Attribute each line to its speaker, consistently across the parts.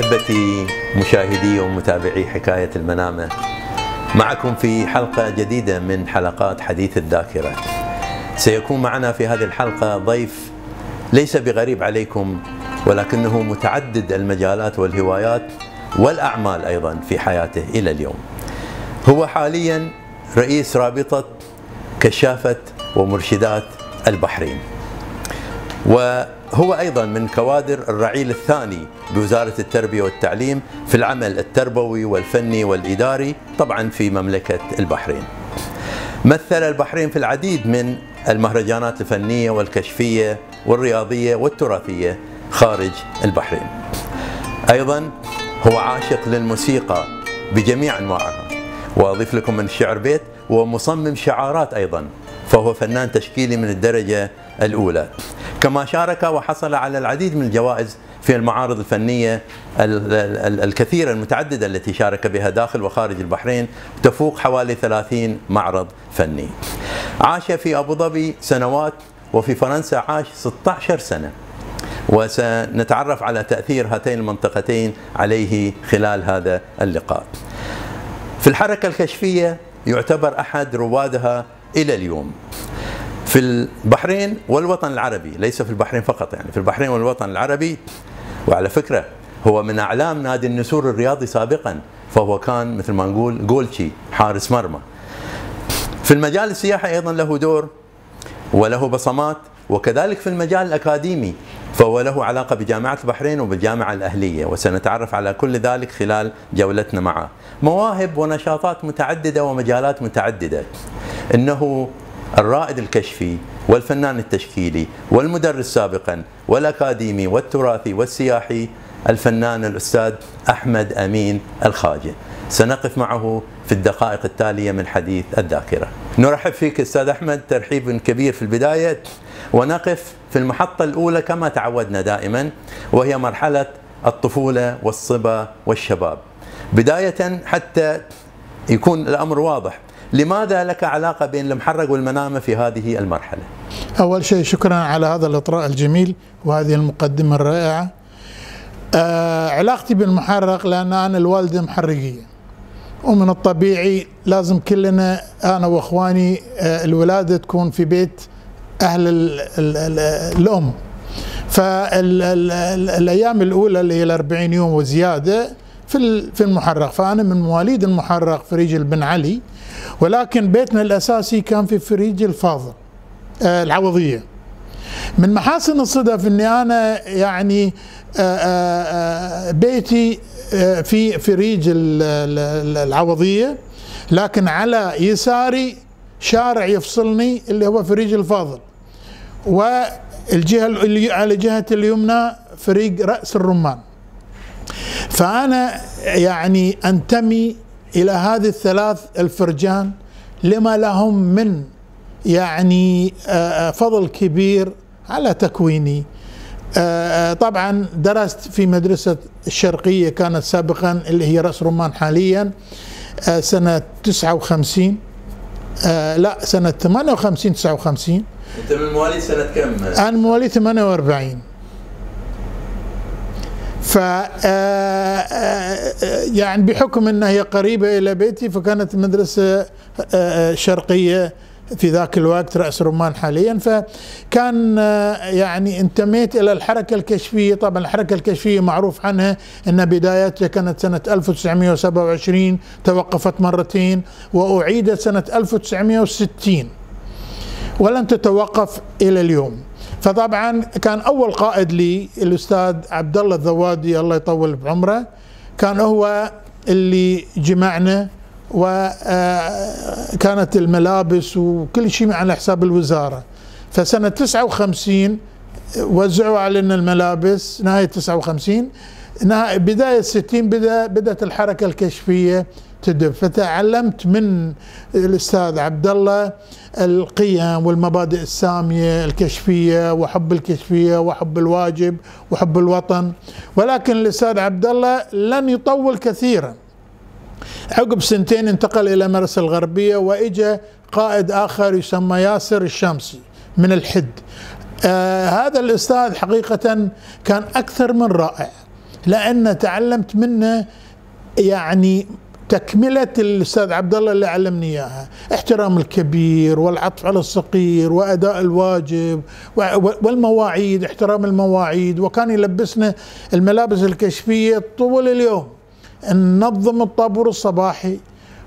Speaker 1: أحبتي مشاهدي ومتابعي حكاية المنامة معكم في حلقة جديدة من حلقات حديث الذاكرة. سيكون معنا في هذه الحلقة ضيف ليس بغريب عليكم ولكنه متعدد المجالات والهوايات والأعمال أيضا في حياته إلى اليوم. هو حاليا رئيس رابطة كشافة ومرشدات البحرين. وهو أيضا من كوادر الرعيل الثاني بوزارة التربية والتعليم في العمل التربوي والفني والإداري طبعا في مملكة البحرين. مثل البحرين في العديد من المهرجانات الفنية والكشفية والرياضية والتراثية خارج البحرين. أيضا هو عاشق للموسيقى بجميع أنواعها وأضيف لكم من الشعر بيت ومصمم شعارات أيضا فهو فنان تشكيلي من الدرجة الأولى. كما شارك وحصل على العديد من الجوائز في المعارض الفنية الكثيرة المتعددة التي شارك بها داخل وخارج البحرين تفوق حوالي 30 معرض فني. عاش في أبو ظبي سنوات وفي فرنسا عاش 16 سنة. وسنتعرف على تأثير هاتين المنطقتين عليه خلال هذا اللقاء. في الحركة الكشفية يعتبر أحد روادها إلى اليوم. في البحرين والوطن العربي ليس في البحرين فقط يعني في البحرين والوطن العربي. وعلى فكرة هو من أعلام نادي النسور الرياضي سابقا فهو كان مثل ما نقول جولتشي حارس مرمى. في المجال السياحي أيضا له دور وله بصمات وكذلك في المجال الأكاديمي فهو له علاقة بجامعة البحرين وبالجامعة الأهلية. وسنتعرف على كل ذلك خلال جولتنا معه. مواهب ونشاطات متعددة ومجالات متعددة. إنه الرائد الكشفي والفنان التشكيلي والمدرس سابقا والأكاديمي والتراثي والسياحي الفنان الأستاذ أحمد أمين الخاجة. سنقف معه في الدقائق التالية من حديث الذاكرة. نرحب فيك أستاذ أحمد ترحيب كبير في البداية ونقف في المحطة الأولى كما تعودنا دائما وهي مرحلة الطفولة والصبا والشباب. بداية حتى يكون الأمر واضح لماذا لك علاقة بين المحرق والمنامة في هذه المرحلة؟
Speaker 2: أول شيء شكرا على هذا الإطراء الجميل وهذه المقدمة الرائعة. آه علاقتي بالمحرق لأن أنا الوالدة محرقية ومن الطبيعي لازم كلنا أنا وأخواني آه الولادة تكون في بيت أهل ال ال ال الأم. فالأيام الأولى اللي هي الأربعين يوم وزيادة في في المحرق فأنا من مواليد المحرق فريج بن علي. ولكن بيتنا الأساسي كان في فريج الفاضل آه العوضية. من محاسن الصدف إني أنا يعني آه آه بيتي في فريج العوضية. لكن على يساري شارع يفصلني اللي هو فريج الفاضل. والجهة اللي على جهة اليمنى فريق رأس الرمان فأنا يعني أنتمي إلى هذه الثلاث الفرجان لما لهم من يعني فضل كبير على تكويني. طبعا درست في مدرسة الشرقية كانت سابقا اللي هي رأس رمان حاليا سنة 59 لا سنة 58 59
Speaker 1: أنت من مواليد سنة كم؟
Speaker 2: أنا مواليد 48 ف يعني بحكم انها هي قريبة إلى بيتي فكانت مدرسة شرقية في ذاك الوقت رأس رمان حاليا. فكان يعني انتميت إلى الحركة الكشفية. طبعا الحركة الكشفية معروف عنها إن بدايتها كانت سنة 1927 توقفت مرتين وأعيدت سنة 1960 ولن تتوقف إلى اليوم. فطبعا كان أول قائد لي الأستاذ عبد الله الذوادي الله يطول بعمره كان هو اللي جمعنا وكانت الملابس وكل شيء على حساب الوزارة. فسنة 59 وزعوا علينا الملابس نهاية 59 بداية 60 بدا بدأت الحركة الكشفية. تدب فتعلمت من الأستاذ عبد الله القيم والمبادئ السامية الكشفية وحب الكشفية وحب الواجب وحب الوطن. ولكن الأستاذ عبد الله لن يطول كثيرا. عقب سنتين انتقل إلى مرسى الغربية واجى قائد آخر يسمى ياسر الشمسي من الحد. آه هذا الأستاذ حقيقة كان أكثر من رائع لأن تعلمت منه يعني تكملة الأستاذ عبد الله اللي علمني إياها. احترام الكبير والعطف على الصغير وأداء الواجب والمواعيد احترام المواعيد. وكان يلبسنا الملابس الكشفية طول اليوم. ننظم الطابور الصباحي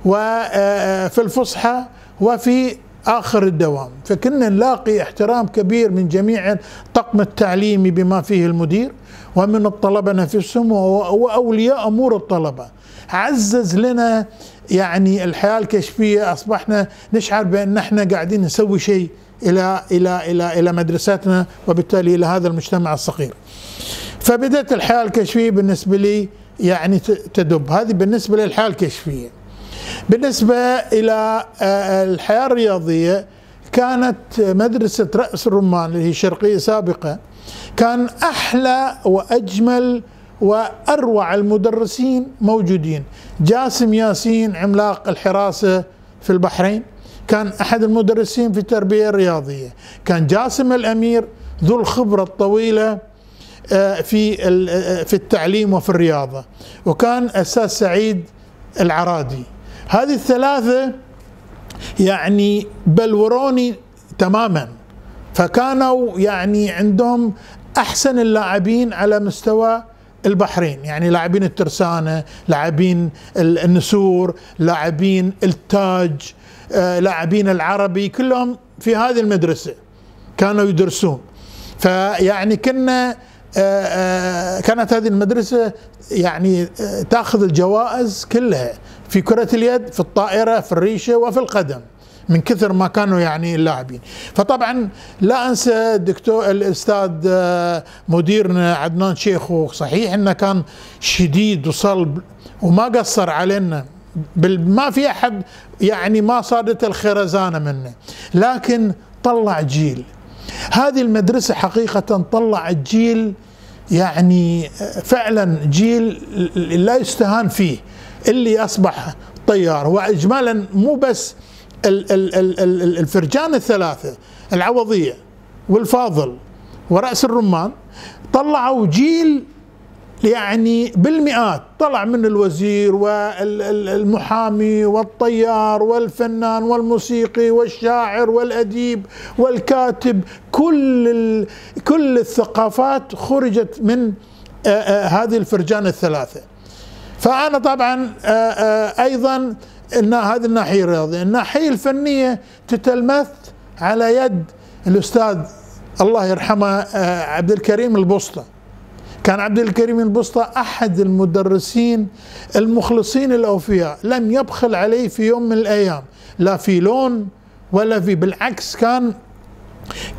Speaker 2: وفي الفصحى وفي آخر الدوام. فكنا نلاقي احترام كبير من جميع الطقم التعليمي بما فيه المدير ومن الطلبة نفسهم وأولياء أمور الطلبة. عزز لنا يعني الحياة الكشفية أصبحنا نشعر بأن إحنا قاعدين نسوي شيء إلى إلى إلى إلى مدرستنا وبالتالي إلى هذا المجتمع الصغير. فبدأت الحياة الكشفية بالنسبة لي يعني تدب هذه بالنسبة للحياة الكشفية. بالنسبة إلى آه، الحياة الرياضية كانت مدرسة رأس الرمان اللي هي شرقيه سابقة كان أحلى وأجمل وأروع المدرسين موجودين. جاسم ياسين عملاق الحراسة في البحرين كان أحد المدرسين في التربية الرياضية. كان جاسم الأمير ذو الخبرة الطويلة آه، في آه، في التعليم وفي الرياضة. وكان أستاذ سعيد العرادي. هذه الثلاثة يعني بلوروني تماما. فكانوا يعني عندهم أحسن اللاعبين على مستوى البحرين يعني لاعبين الترسانة لاعبين النسور لاعبين التاج آه، لاعبين العربي كلهم في هذه المدرسة كانوا يدرسون. فيعني كنا آه، آه، كانت هذه المدرسة يعني تاخذ الجوائز كلها في كرة اليد في الطائرة في الريشة وفي القدم. من كثر ما كانوا يعني اللاعبين. فطبعا لا أنسى الدكتور الأستاذ آه، مديرنا عدنان شيخو صحيح إنه كان شديد وصلب وما قصر علينا ما في أحد يعني ما صادت الخرزانة منه. لكن طلع جيل. هذه المدرسة حقيقة طلعت جيل يعني آه، فعلا جيل لا يستهان فيه. اللي أصبح طيار. واجمالا مو بس الفرجان الثلاثة العوضية والفاضل ورأس الرمان طلعوا جيل يعني بالمئات طلع من الوزير والمحامي والطيار والفنان والموسيقي والشاعر والأديب والكاتب كل كل الثقافات خرجت من هذه الفرجان الثلاثة. فأنا طبعا أيضا ان هذه الناحية الرياضية، الناحية الفنية تتلمث على يد الأستاذ الله يرحمه آه، عبد الكريم البسطه. كان عبد الكريم البسطة أحد المدرسين المخلصين الأوفياء لم يبخل عليه في يوم من الأيام لا في لون ولا في بالعكس كان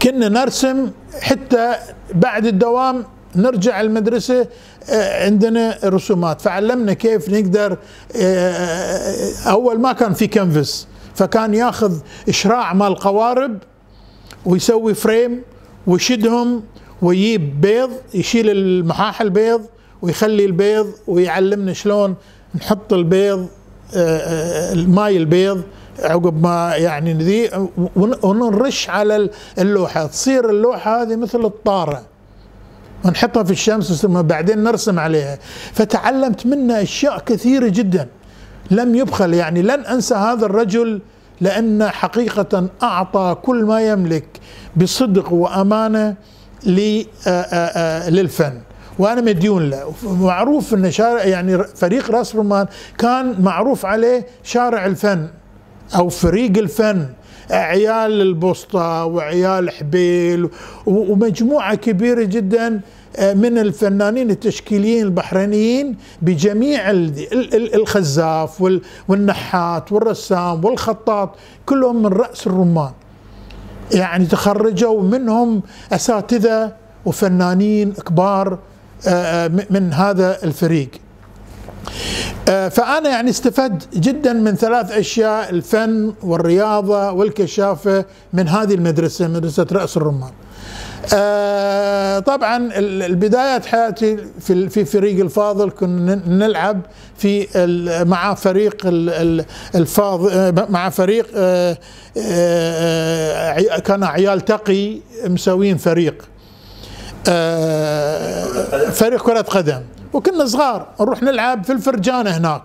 Speaker 2: كنا نرسم حتى بعد الدوام نرجع المدرسة عندنا رسومات. فعلمنا كيف نقدر آه، آه، أول ما كان في كنفس فكان ياخذ إشراع مال قوارب ويسوي frame ويشدهم ويجيب بيض يشيل المحاح البيض ويخلي البيض ويعلمنا شلون نحط البيض الماي البيض عقب ما يعني ونرش على اللوحة. تصير اللوحة هذه مثل الطارة. ونحطها في الشمس ثم بعدين نرسم عليها. فتعلمت منه أشياء كثيرة جدا. لم يبخل يعني لن أنسى هذا الرجل لأن حقيقة أعطى كل ما يملك بصدق وأمانة للفن. وأنا مديون له. معروف إن شارع يعني فريق راس رمان كان معروف عليه شارع الفن أو فريق الفن. عيال البسطة وعيال حبيل ومجموعة كبيرة جدا آه، من الفنانين التشكيليين البحرينيين بجميع الخزاف والنحات والرسام والخطاط كلهم من رأس الرمان. يعني تخرجوا منهم أساتذة وفنانين كبار آه، آه، من هذا الفريق. فأنا يعني استفدت جدا من ثلاث أشياء الفن والرياضة والكشافة من هذه المدرسة مدرسة رأس الرمان آه طبعا البدايات حياتي في في فريق الفاضل كنا نلعب في مع فريق الفاضل مع فريق آه آه كان عيال تقي مسوين فريق. آه فريق كرة قدم. وكنا صغار نروح نلعب في الفرجانه هناك.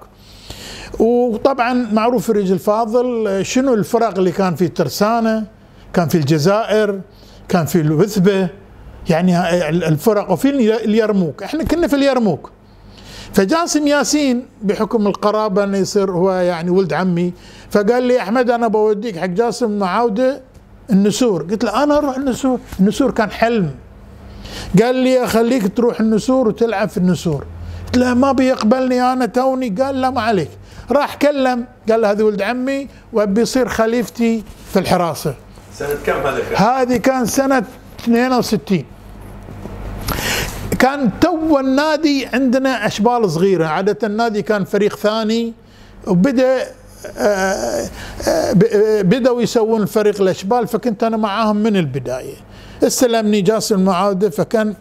Speaker 2: وطبعا معروف في ريج الفاضل شنو الفرق اللي كان في ترسانه كان في الجزائر كان في الوثبة يعني الفرق وفي اليرموك. إحنا كنا في اليرموك. فجاسم ياسين بحكم القرابة إنه يصير هو يعني ولد عمي فقال لي أحمد أنا بوديك حق جاسم معاودة النسور. قلت له أنا أروح النسور؟ النسور كان حلم. قال لي اخليك تروح النسور وتلعب في النسور. قلت له ما بيقبلني أنا توني. قال لا ما عليك. راح كلم قال هذا ولد عمي وأبي يصير خليفتي في الحراسة.
Speaker 1: سنة كم هذا كان؟
Speaker 2: هذه كان سنة 62 كان تو النادي عندنا أشبال صغيرة. عادة النادي كان فريق ثاني وبدأ آه، آه، بدأوا يسوون فريق الأشبال فكنت أنا معاهم من البداية. استلمني جاسم المعاوده فكان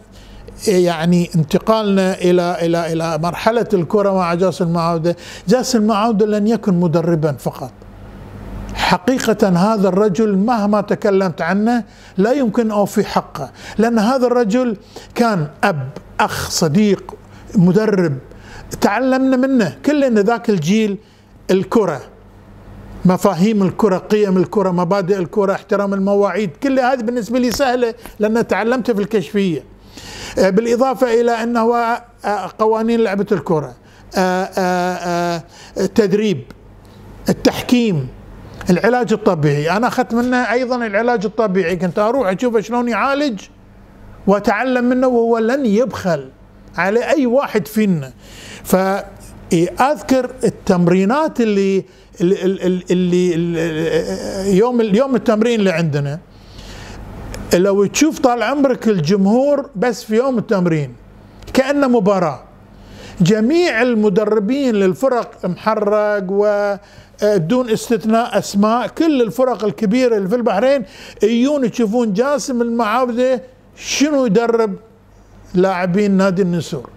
Speaker 2: يعني انتقالنا إلى إلى إلى مرحلة الكره مع جاسم المعاوده، جاسم المعاوده لن يكن مدربا فقط. حقيقة هذا الرجل مهما تكلمت عنه لا يمكن أوفي حقه لأن هذا الرجل كان أب أخ صديق مدرب تعلمنا منه كلنا ذاك الجيل الكرة مفاهيم الكرة قيم الكرة مبادئ الكرة احترام المواعيد كل هذه بالنسبة لي سهلة لأن تعلمتها في الكشفية. آه، بالإضافة إلى أنه آه، قوانين لعبة الكرة آه، التدريب التحكيم العلاج الطبيعي. أنا أخذت منه أيضا العلاج الطبيعي. كنت أروح أشوفه شلون يعالج وأتعلم منه وهو لن يبخل على أي واحد فينا. فأذكر التمرينات اللي اللي, اللي, يوم يوم التمرين اللي عندنا. لو تشوف طال عمرك الجمهور بس في يوم التمرين كأنه مباراة. جميع المدربين للفرق محرق ودون استثناء أسماء كل الفرق الكبيرة اللي في البحرين يجون يشوفون جاسم المعاوده شنو يدرب لاعبين نادي النسور.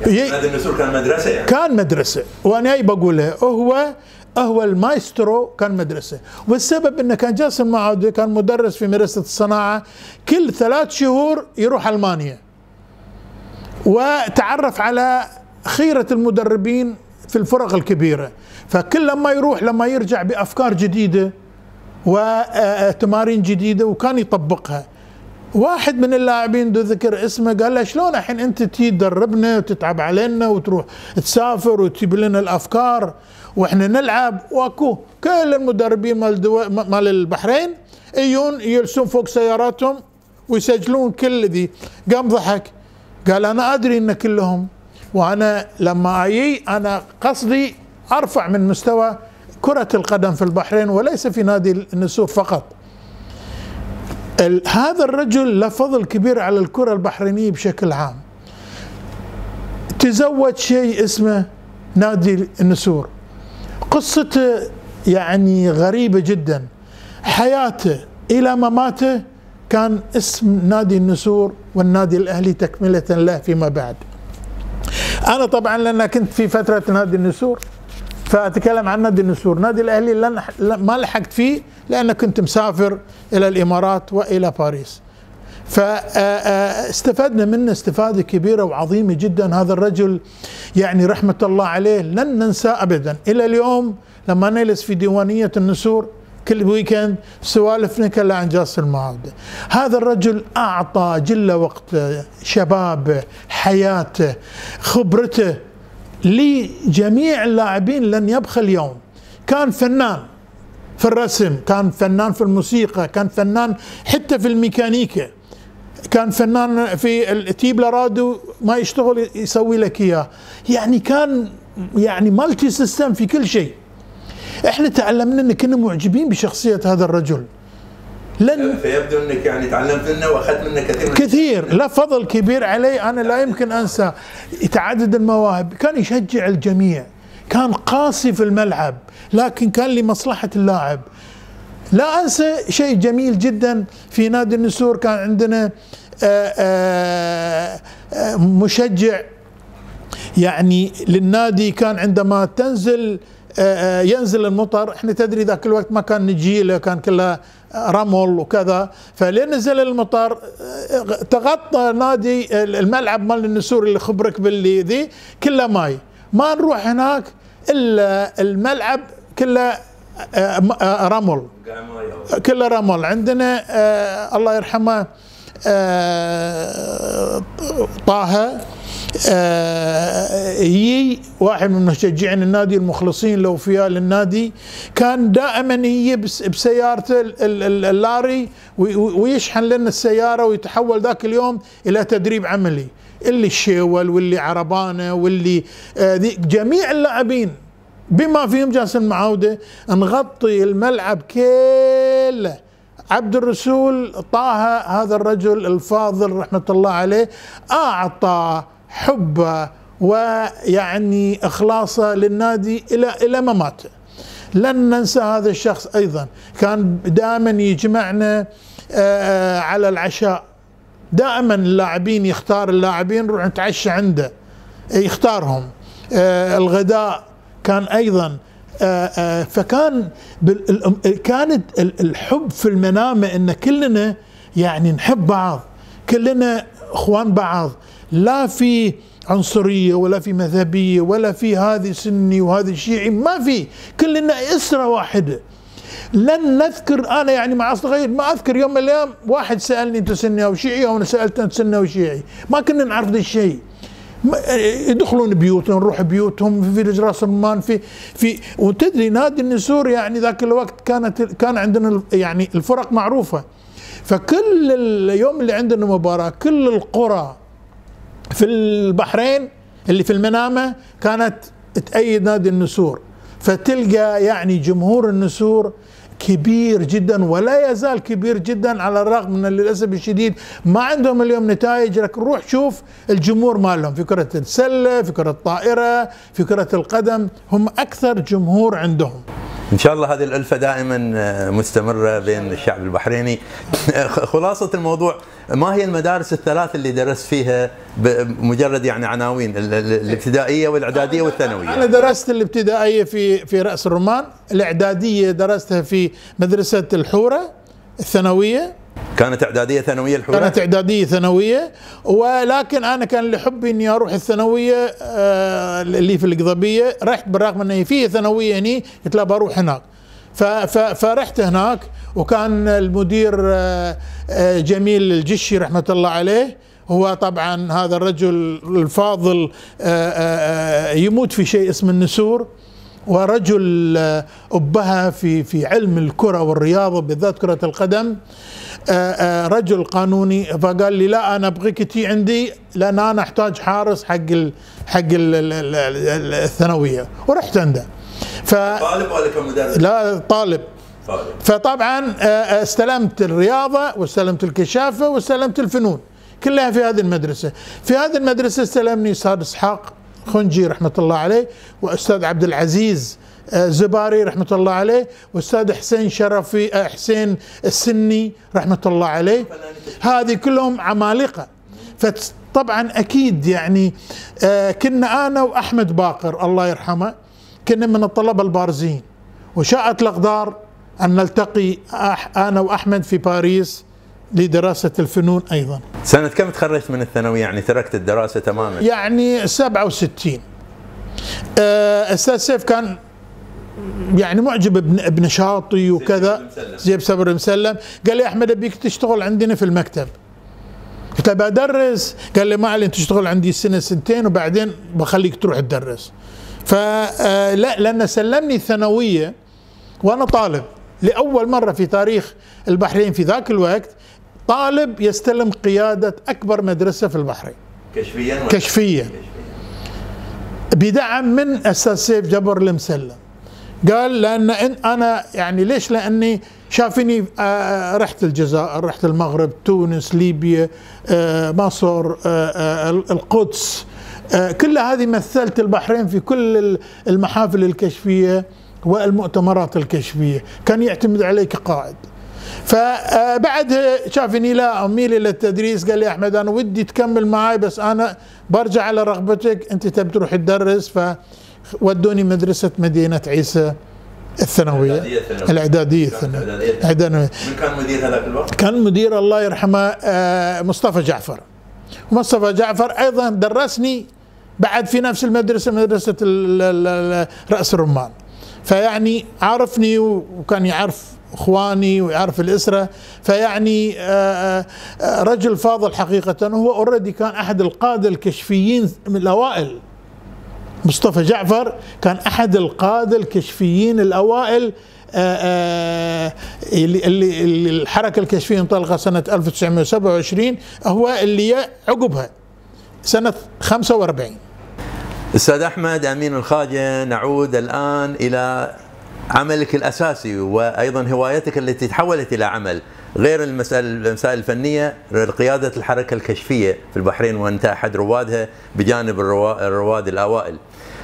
Speaker 1: نادي النسور كان مدرسة يعني.
Speaker 2: كان مدرسة. وأنا اي بقولها هو هو المايسترو كان مدرسة. والسبب إنه كان جاسم معاوده كان مدرس في مدرسة الصناعة كل ثلاث شهور يروح ألمانيا. وتعرف على خيرة المدربين في الفرق الكبيرة. فكل لما يروح لما يرجع بأفكار جديدة وتمارين جديدة وكان يطبقها. واحد من اللاعبين ذو ذكر اسمه قال له شلون الحين انت تجي تدربنا وتتعب علينا وتروح تسافر وتجيب لنا الافكار وإحنا نلعب؟ واكو كل المدربين مال. مال البحرين يجون يجلسون فوق سياراتهم ويسجلون كل ذي. قام ضحك. قال أنا أدري إن كلهم. وأنا لما أجي أنا قصدي أرفع من مستوى كرة القدم في البحرين وليس في نادي النسور فقط. هذا الرجل له فضل كبير على الكرة البحرينية بشكل عام. تزوج شيء اسمه نادي النسور. قصته يعني غريبة جدا. حياته إلى مماته كان اسم نادي النسور والنادي الأهلي تكملة له فيما بعد. أنا طبعا لأن كنت في فترة نادي النسور. فأتكلم عن نادي النسور. نادي الأهلي لن ما لحقت فيه لأن كنت مسافر إلى الإمارات وإلى باريس. فاستفدنا منه استفادة كبيرة وعظيمة جدا. هذا الرجل يعني رحمة الله عليه لن ننسى ابدا. إلى اليوم لما نجلس في ديوانية النسور كل ويكند سوالفنا كلها عن جاس المعاودة هذا الرجل أعطى جل وقت شبابه حياته خبرته لجميع اللاعبين لن يبخل يوم كان فنان في الرسم كان فنان في الموسيقى كان فنان حتى في الميكانيكا. كان فنان في ال tape الراديو ما يشتغل يسوي لك إياه. يعني كان يعني multi system في كل شيء. إحنا تعلمنا إن كنا معجبين بشخصية هذا الرجل.
Speaker 1: لن فيبدو إنك يعني تعلمت منه وأخذت منه كثير
Speaker 2: كثير. لا فضل كبير علي أنا لا يمكن أنسى. تعدد المواهب. كان يشجع الجميع. كان قاسي في الملعب لكن كان لمصلحة اللاعب. لا أنسى شيء جميل جدا في نادي النسور. كان عندنا آآ آآ مشجع. يعني للنادي كان عندما تنزل ينزل المطر إحنا تدري ذاك الوقت ما كان نجيله كان كلها رمل وكذا. فلين نزل المطر تغطى نادي الملعب مال النسور اللي خبرك باللي ذي كله ماي. ما نروح هناك إلا الملعب كله رمل. كله رمل. عندنا الله يرحمه طه يي واحد من مشجعين النادي المخلصين الاوفياء للنادي. كان دائما يجي بسيارته اللاري ويشحن لنا السيارة ويتحول ذاك اليوم إلى تدريب عملي. اللي الشيول واللي عربانة واللي جميع اللاعبين بما فيهم جاسم المعاوده نغطي الملعب كله. عبد الرسول طه هذا الرجل الفاضل رحمة الله عليه أعطى حبه ويعني اخلاصه للنادي إلى إلى مماته. لن ننسى هذا الشخص أيضا. كان دائما يجمعنا على العشاء. دائما اللاعبين يختار اللاعبين نروح نتعشى عنده. يختارهم. الغداء كان أيضا فكان كانت الحب في المنامة إن كلنا يعني نحب بعض كلنا إخوان بعض لا في عنصرية ولا في مذهبية ولا في هذه سني وهذه شيعي ما في كلنا أسرة واحدة. لن نذكر أنا يعني مع صغير ما أذكر يوم من الأيام واحد سألني أنت سني أو شيعي أو أنا سالته أنت سني أو شيعي ما كنا نعرف ذا الشيء. يدخلون بيوتهم نروح بيوتهم في فيلج راس رمان في في وتدري نادي النسور يعني ذاك الوقت كانت كان عندنا يعني الفرق معروفة. فكل اليوم اللي عندنا مباراة كل القرى في البحرين اللي في المنامة كانت تأيد نادي النسور. فتلقى يعني جمهور النسور كبير جدا ولا يزال كبير جدا على الرغم من للأسف الشديد ما عندهم اليوم نتائج. لكن روح شوف الجمهور مالهم. في كره السلة في كره الطائرة في كره القدم هم أكثر جمهور عندهم.
Speaker 1: إن شاء الله هذه الألفة دائما مستمرة بين الشعب البحريني. خلاصة الموضوع ما هي المدارس الثلاث اللي درست فيها بمجرد يعني عناوين الابتدائية والإعدادية والثانوية؟
Speaker 2: أنا درست الابتدائية في في رأس الرمان الإعدادية درستها في مدرسة الحورة الثانوية
Speaker 1: كانت إعدادية ثانوية الحوره
Speaker 2: كانت إعدادية ثانوية ولكن أنا كان لحبي إني أروح الثانوية آه اللي في القضبيه رحت بالرغم انه في ثانوية هني قلت لا بروح هناك. فرحت هناك وكان المدير آه آه جميل الجشي رحمة الله عليه هو طبعا هذا الرجل الفاضل يموت في شيء اسمه النسور ورجل أبها في في علم الكرة والرياضة بالذات كرة القدم. رجل قانوني فقال لي لا أنا أبغيك تي عندي لأن أنا أحتاج حارس حق ال حق ال الثانوية. ورحت عنده.
Speaker 1: ف طالب ولا كمدرس؟
Speaker 2: لا طالب.
Speaker 1: طالب.
Speaker 2: فطبعا استلمت الرياضة واستلمت الكشافة واستلمت الفنون كلها في هذه المدرسة. في هذه المدرسة استلمني أستاذ إسحاق خنجي رحمة الله عليه وأستاذ عبد العزيز زباري رحمة الله عليه والأستاذ حسين شرفي حسين السني رحمة الله عليه. هذه كلهم عمالقة. فطبعا أكيد يعني كنا أنا وأحمد باقر الله يرحمه كنا من الطلبة البارزين. وشاءت الأقدار أن نلتقي أنا وأحمد في باريس لدراسة الفنون أيضا.
Speaker 1: سنة كم تخرجت من الثانوية؟ يعني تركت الدراسة تماما.
Speaker 2: يعني 67 أستاذ سيف كان يعني معجب بنشاطي وكذا. زي بصبر مسلم. قال لي أحمد أبيك تشتغل عندنا في المكتب. قلت له بدرس. قال لي ما علي تشتغل عندي سنة سنتين وبعدين بخليك تروح تدرس. فلا لأن سلمني الثانوية وأنا طالب. لأول مرة في تاريخ البحرين في ذاك الوقت طالب يستلم قيادة أكبر مدرسة في البحرين.
Speaker 1: كشفيا
Speaker 2: كشفيه بدعم من أستاذ سيف جبر المسلم. قال لأن أنا يعني ليش؟ لأني شافني رحت الجزائر، رحت المغرب، تونس، ليبيا، مصر، القدس، كل هذه مثلت البحرين في كل المحافل الكشفية والمؤتمرات الكشفية، كان يعتمد علي كقائد. فبعدها شافني لا أميل إلى التدريس قال لي أحمد أنا ودي تكمل معي بس أنا برجع على رغبتك أنت تبي تروح تدرس ف ودوني مدرسة مدينة عيسى الثانوية
Speaker 1: الإعدادية الثانوية.
Speaker 2: الإعدادية
Speaker 1: كانت
Speaker 2: الثانوية
Speaker 1: إعدادية.
Speaker 2: إعدادية.
Speaker 1: من كان مدير هذاك الوقت؟
Speaker 2: كان مدير الله يرحمه آه، مصطفى جعفر مصطفى جعفر أيضا درسني بعد في نفس المدرسة مدرسة ال- ال- ال- رأس الرمان فيعني عارفني وكان يعرف إخواني ويعرف الأسرة فيعني آه، آه، رجل فاضل حقيقة وهو اوريدي كان أحد القادة الكشفيين من الأوائل مصطفى جعفر كان أحد القادة الكشفيين الأوائل آه، آه، اللي, الحركة الكشفية انطلقت سنة 1927 هو اللي عقبها سنة 45
Speaker 1: أستاذ أحمد أمين الخاجه نعود الآن إلى عملك الأساسي وأيضا هوايتك التي تحولت إلى عمل. غير المسائل المسائل الفنية قيادة الحركة الكشفية في البحرين وانت احد روادها بجانب الروا- الرواد الأوائل.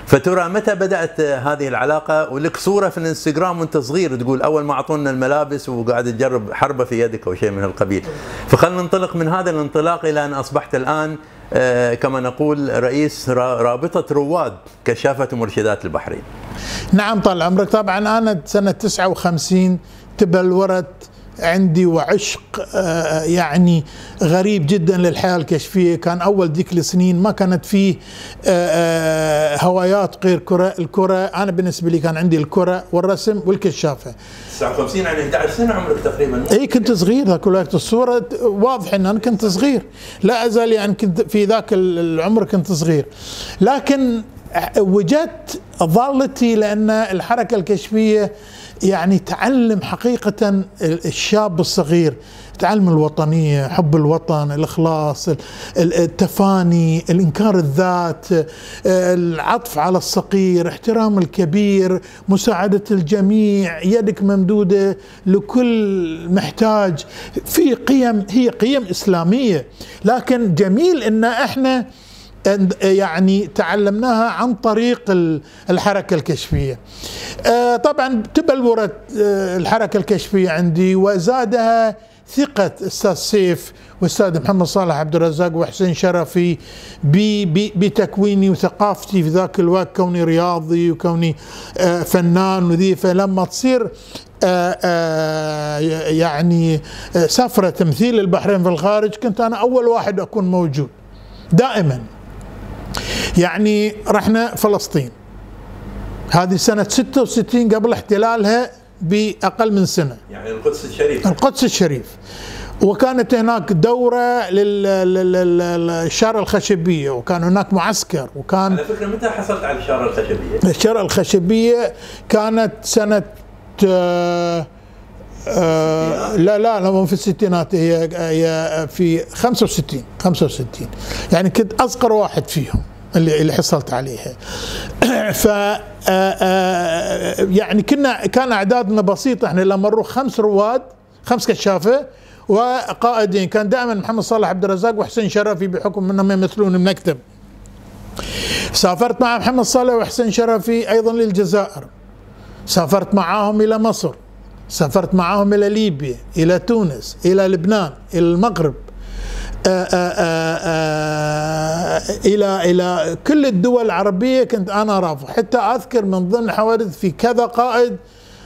Speaker 1: فترى متى بدأت هذه العلاقة ولك صورة في الانستغرام وانت صغير تقول أول ما أعطونا الملابس وقاعد تجرب حربة في يدك أو شيء من القبيل. فخلنا ننطلق من هذا الانطلاق إلى أن أصبحت الآن آه، كما نقول رئيس را- رابطة رواد كشافة ومرشدات البحرين.
Speaker 2: نعم طال عمرك طبعا أنا سنة 59 تبلورت عندي وعشق آه، يعني غريب جدا للحياه الكشفيه كان أول ذيك السنين ما كانت فيه آه، آه، هوايات غير كرة الكرة. أنا بالنسبة لي كان عندي الكرة والرسم والكشافة.
Speaker 1: 59 يعني 11 سنه عمرك تقريبا؟
Speaker 2: إي كنت صغير. ذاك الوقت الصورة واضح إن أنا كنت صغير. لا أزال يعني كنت في ذاك العمر كنت صغير. لكن وجدت ضالتي لأن الحركة الكشفية يعني تعلم حقيقة الشاب الصغير تعلم الوطنية حب الوطن الإخلاص ال- ال- التفاني الإنكار الذات العطف على الصغير احترام الكبير مساعدة الجميع يدك ممدودة لكل محتاج. في قيم هي قيم إسلامية. لكن جميل إن إحنا يعني تعلمناها عن طريق ال- الحركة الكشفية. آه، طبعا تبلورت آه، الحركة الكشفية عندي وزادها ثقة أستاذ سيف وأستاذ محمد صالح عبد الرزاق وحسين شرفي بتكويني وثقافتي في ذاك الوقت كوني رياضي وكوني آه، فنان وذي. فلما تصير يعني سفرة تمثيل البحرين في الخارج كنت أنا أول واحد أكون موجود دائما. يعني رحنا فلسطين. هذه سنة 66 قبل احتلالها بأقل من سنة.
Speaker 1: يعني القدس الشريف.
Speaker 2: القدس الشريف. وكانت هناك دورة لل- لل- لل- للشارة الخشبية وكان هناك معسكر وكان
Speaker 1: على فكرة متى حصلت على الشاره الخشبية؟
Speaker 2: الشارة الخشبية كانت سنة آه آه لا لا لا مو في الستينات هي هي في 65 65 يعني كنت أصغر واحد فيهم اللي اللي حصلت عليها ف آه، آه، يعني كنا كان أعدادنا بسيطة. إحنا لما نروح خمس رواد خمس كشافة وقائدين كان دائما محمد صالح عبد الرزاق وحسين شرفي بحكم إنهم يمثلون المكتب. سافرت مع محمد صالح وحسين شرفي أيضا للجزائر. سافرت معاهم إلى مصر. سافرت معاهم إلى ليبيا إلى تونس إلى لبنان إلى المغرب آآ آآ آآ إلى إلى كل الدول العربية كنت أنا رافض. حتى أذكر من ضمن حوادث في كذا قائد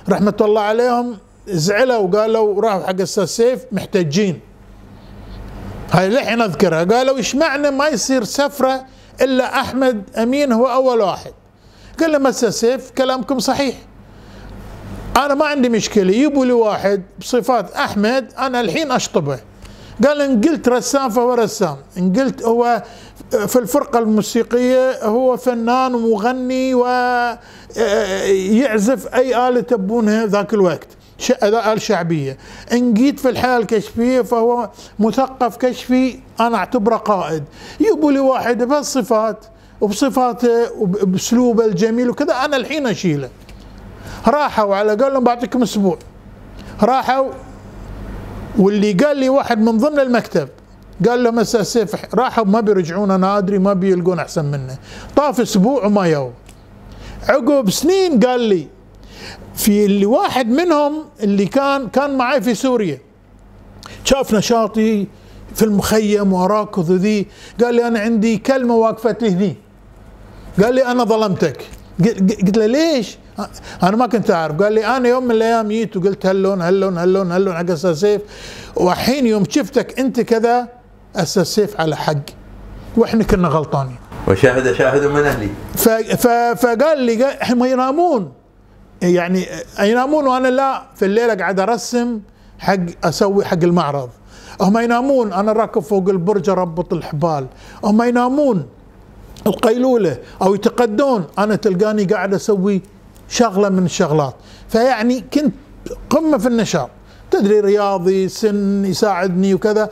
Speaker 2: رحمة الله عليهم زعلوا وقالوا راحوا حق أستاذ سيف محتاجين هاي لحين أذكرها. قالوا إيش معنى ما يصير سفرة إلا أحمد أمين هو أول واحد؟ قال لهم أستاذ سيف كلامكم صحيح. أنا ما عندي مشكلة. يجيبوا لي واحد بصفات أحمد أنا الحين أشطبه. قال إن قلت رسام فهو رسام. إن قلت هو في الفرقة الموسيقية هو فنان ومغني ويعزف أي آلة تبونها ذاك الوقت. آلة شعبية. إن جيت في الحياة الكشفية فهو مثقف كشفي أنا أعتبره قائد. يجيبوا لي واحد بهالصفات وبصفاته وباسلوبه الجميل وكذا أنا الحين أشيله. راحوا على قال لهم بعطيكم أسبوع. راحوا واللي قال لي واحد من ضمن المكتب قال لهم هسه سيف راحوا ما بيرجعون أنا أدري ما بيلقون أحسن منه. طاف أسبوع وما يو عقب سنين قال لي في اللي واحد منهم اللي كان كان معي في سوريا شاف نشاطي في المخيم وراكض ذي قال لي أنا عندي كلمة واقفت لي هني. قال لي أنا ظلمتك. قلت له ليش؟ أنا ما كنت أعرف. قال لي أنا يوم من الأيام جيت وقلت هاللون هاللون هاللون هاللون حق أستاذ سيف وحين يوم شفتك أنت كذا أستاذ سيف على حق. وإحنا كنا غلطانين.
Speaker 1: وشاهد شاهد من أهلي.
Speaker 2: ف- ف- فقال لي هم ينامون. يعني ينامون وأنا لا. في الليلة قاعد أرسم حق أسوي حق المعرض. هم ينامون أنا راكب فوق البرج أربط الحبال. هم ينامون القيلولة أو يتقدون. أنا تلقاني قاعد أسوي شغلة من الشغلات. فيعني كنت قمة في النشاط. تدري رياضي سن يساعدني وكذا.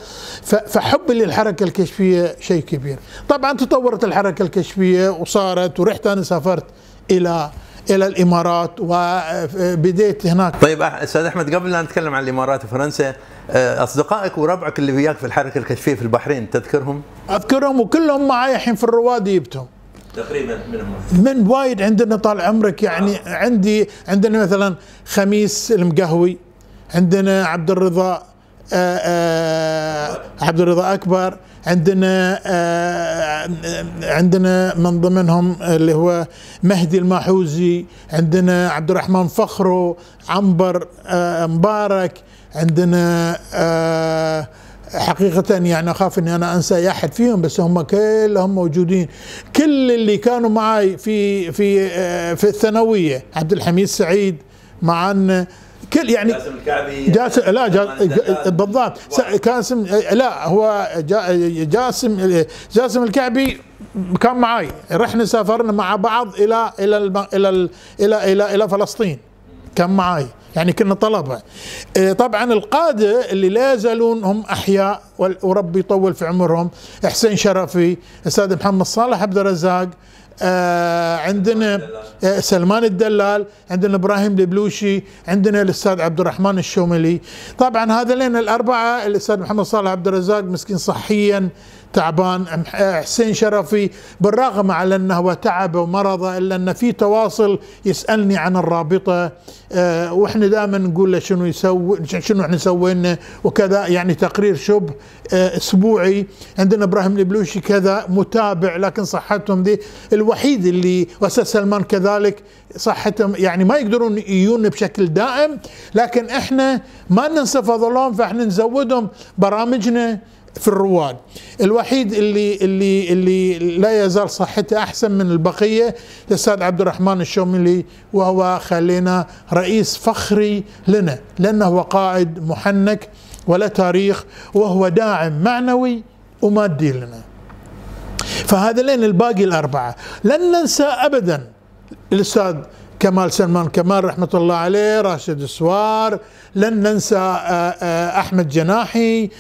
Speaker 2: فحبي للحركة الكشفية شيء كبير. طبعا تطورت الحركة الكشفية وصارت ورحت أنا سافرت إلى إلى الإمارات وبديت هناك.
Speaker 1: طيب أح- أستاذ أحمد قبل لا نتكلم عن الإمارات وفرنسا آه، أصدقائك وربعك اللي وياك في الحركة الكشفية في البحرين تذكرهم؟
Speaker 2: أذكرهم وكلهم معي الحين في الرواد جبتهم.
Speaker 1: تقريبا منهم.
Speaker 2: من وايد عندنا طال عمرك يعني عندي عندنا مثلا خميس المقهوي عندنا عبد الرضا آآ آآ عبد الرضا أكبر عندنا آآ عندنا من ضمنهم اللي هو مهدي الماحوزي عندنا عبد الرحمن فخرو عنبر آه، مبارك عندنا آه، حقيقة يعني أخاف أني أنا أنسى أحد فيهم بس هم كلهم موجودين. كل اللي كانوا معي في في آه، في الثانوية عبد الحميد سعيد معنا كل يعني
Speaker 1: جاسم الكعبي
Speaker 2: جاسم لا جا
Speaker 1: سلمان الدلال.
Speaker 2: بالضبط. كاسم لا هو جا- جاسم جاسم الكعبي كان معي رحنا سافرنا مع بعض إلى إلى إلى ال- إلى إلى, إلى فلسطين. كان معي يعني كنا طلبة. إيه، طبعا القادة اللي لا يزالون هم أحياء وال- وربي يطول في عمرهم. حسين شرفي أستاذ محمد صالح عبد الرزاق آه عندنا آه، سلمان الدلال عندنا إبراهيم البلوشي عندنا الأستاذ عبد الرحمن الشوملي. طبعا هذين الأربعة الأستاذ محمد صالح عبد الرزاق مسكين صحيا تعبان حسين شرفي بالرغم على أنه هو تعب ومرضه إلا أن في تواصل يسألني عن الرابطة. آه، وإحنا دائما نقول له شنو يسوي شنو إحنا سوينا وكذا يعني تقرير شبه آه، أسبوعي. عندنا إبراهيم البلوشي كذا متابع لكن صحتهم دي الوحيد اللي واستاذ سلمان كذلك صحتهم يعني ما يقدرون يجون بشكل دائم. لكن إحنا ما ننسى فضلهم فإحنا نزودهم برامجنا في الرواد. الوحيد اللي اللي اللي لا يزال صحته أحسن من البقية الأستاذ عبد الرحمن الشوملي وهو خلينا رئيس فخري لنا لأنه هو قائد محنك ولا تاريخ وهو داعم معنوي ومادي لنا. فهذين الباقي الأربعة. لن ننسى ابدا الأستاذ كمال سلمان كمال رحمة الله عليه راشد السوار لن ننسى آه، آه، أحمد جناحي.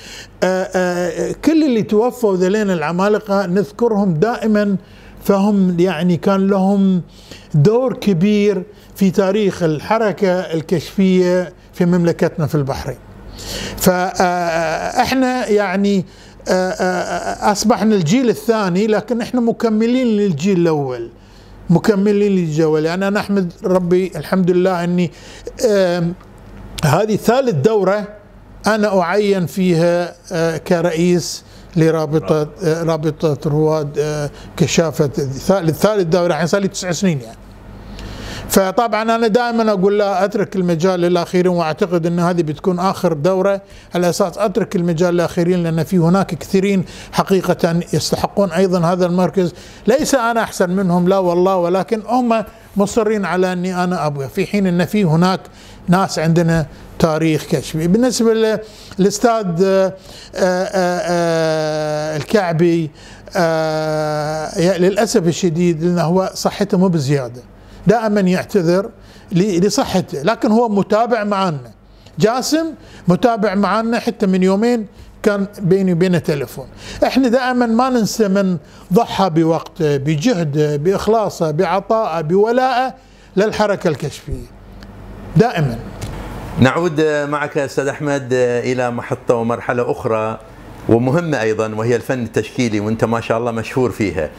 Speaker 2: آه، كل اللي توفوا ذلين العمالقة نذكرهم دائما فهم يعني كان لهم دور كبير في تاريخ الحركة الكشفية في مملكتنا في البحرين. فاحنا يعني أصبحنا الجيل الثاني لكن إحنا مكملين للجيل الأول. مكملين الأول يعني أنا أحمد ربي الحمد لله آم، هذه ثالث دورة أنا أعين فيها آه، كرئيس لرابطة آه، رابطة رواد آه، كشافة. ثالث دورة الحين صار لي تسع سنين يعني. فطبعا أنا دائما أقول لا أترك المجال للآخرين وأعتقد إن هذه بتكون آخر دورة على أساس أترك المجال للآخرين لأن في هناك كثيرين حقيقة يستحقون أيضا هذا المركز. ليس أنا أحسن منهم لا والله ولكن هم مصرين على أني أنا أبغى. في حين إن في هناك ناس عندنا تاريخ كشفي. بالنسبة للأستاذ آه، آه، آه، الكعبي للأسف الشديد لأنه هو صحته مو بزيادة. دائما يعتذر لصحته لكن هو متابع معنا جاسم متابع معنا حتى من يومين كان بيني وبينه تليفون. إحنا دائما ما ننسى من ضحى بوقته بجهده بإخلاصه بعطائه بولائه للحركة الكشفية. دائما.
Speaker 1: نعود معك أستاذ أحمد إلى محطة ومرحلة أخرى. ومهمه أيضا وهي الفن التشكيلي وأنت ما شاء الله مشهور فيها.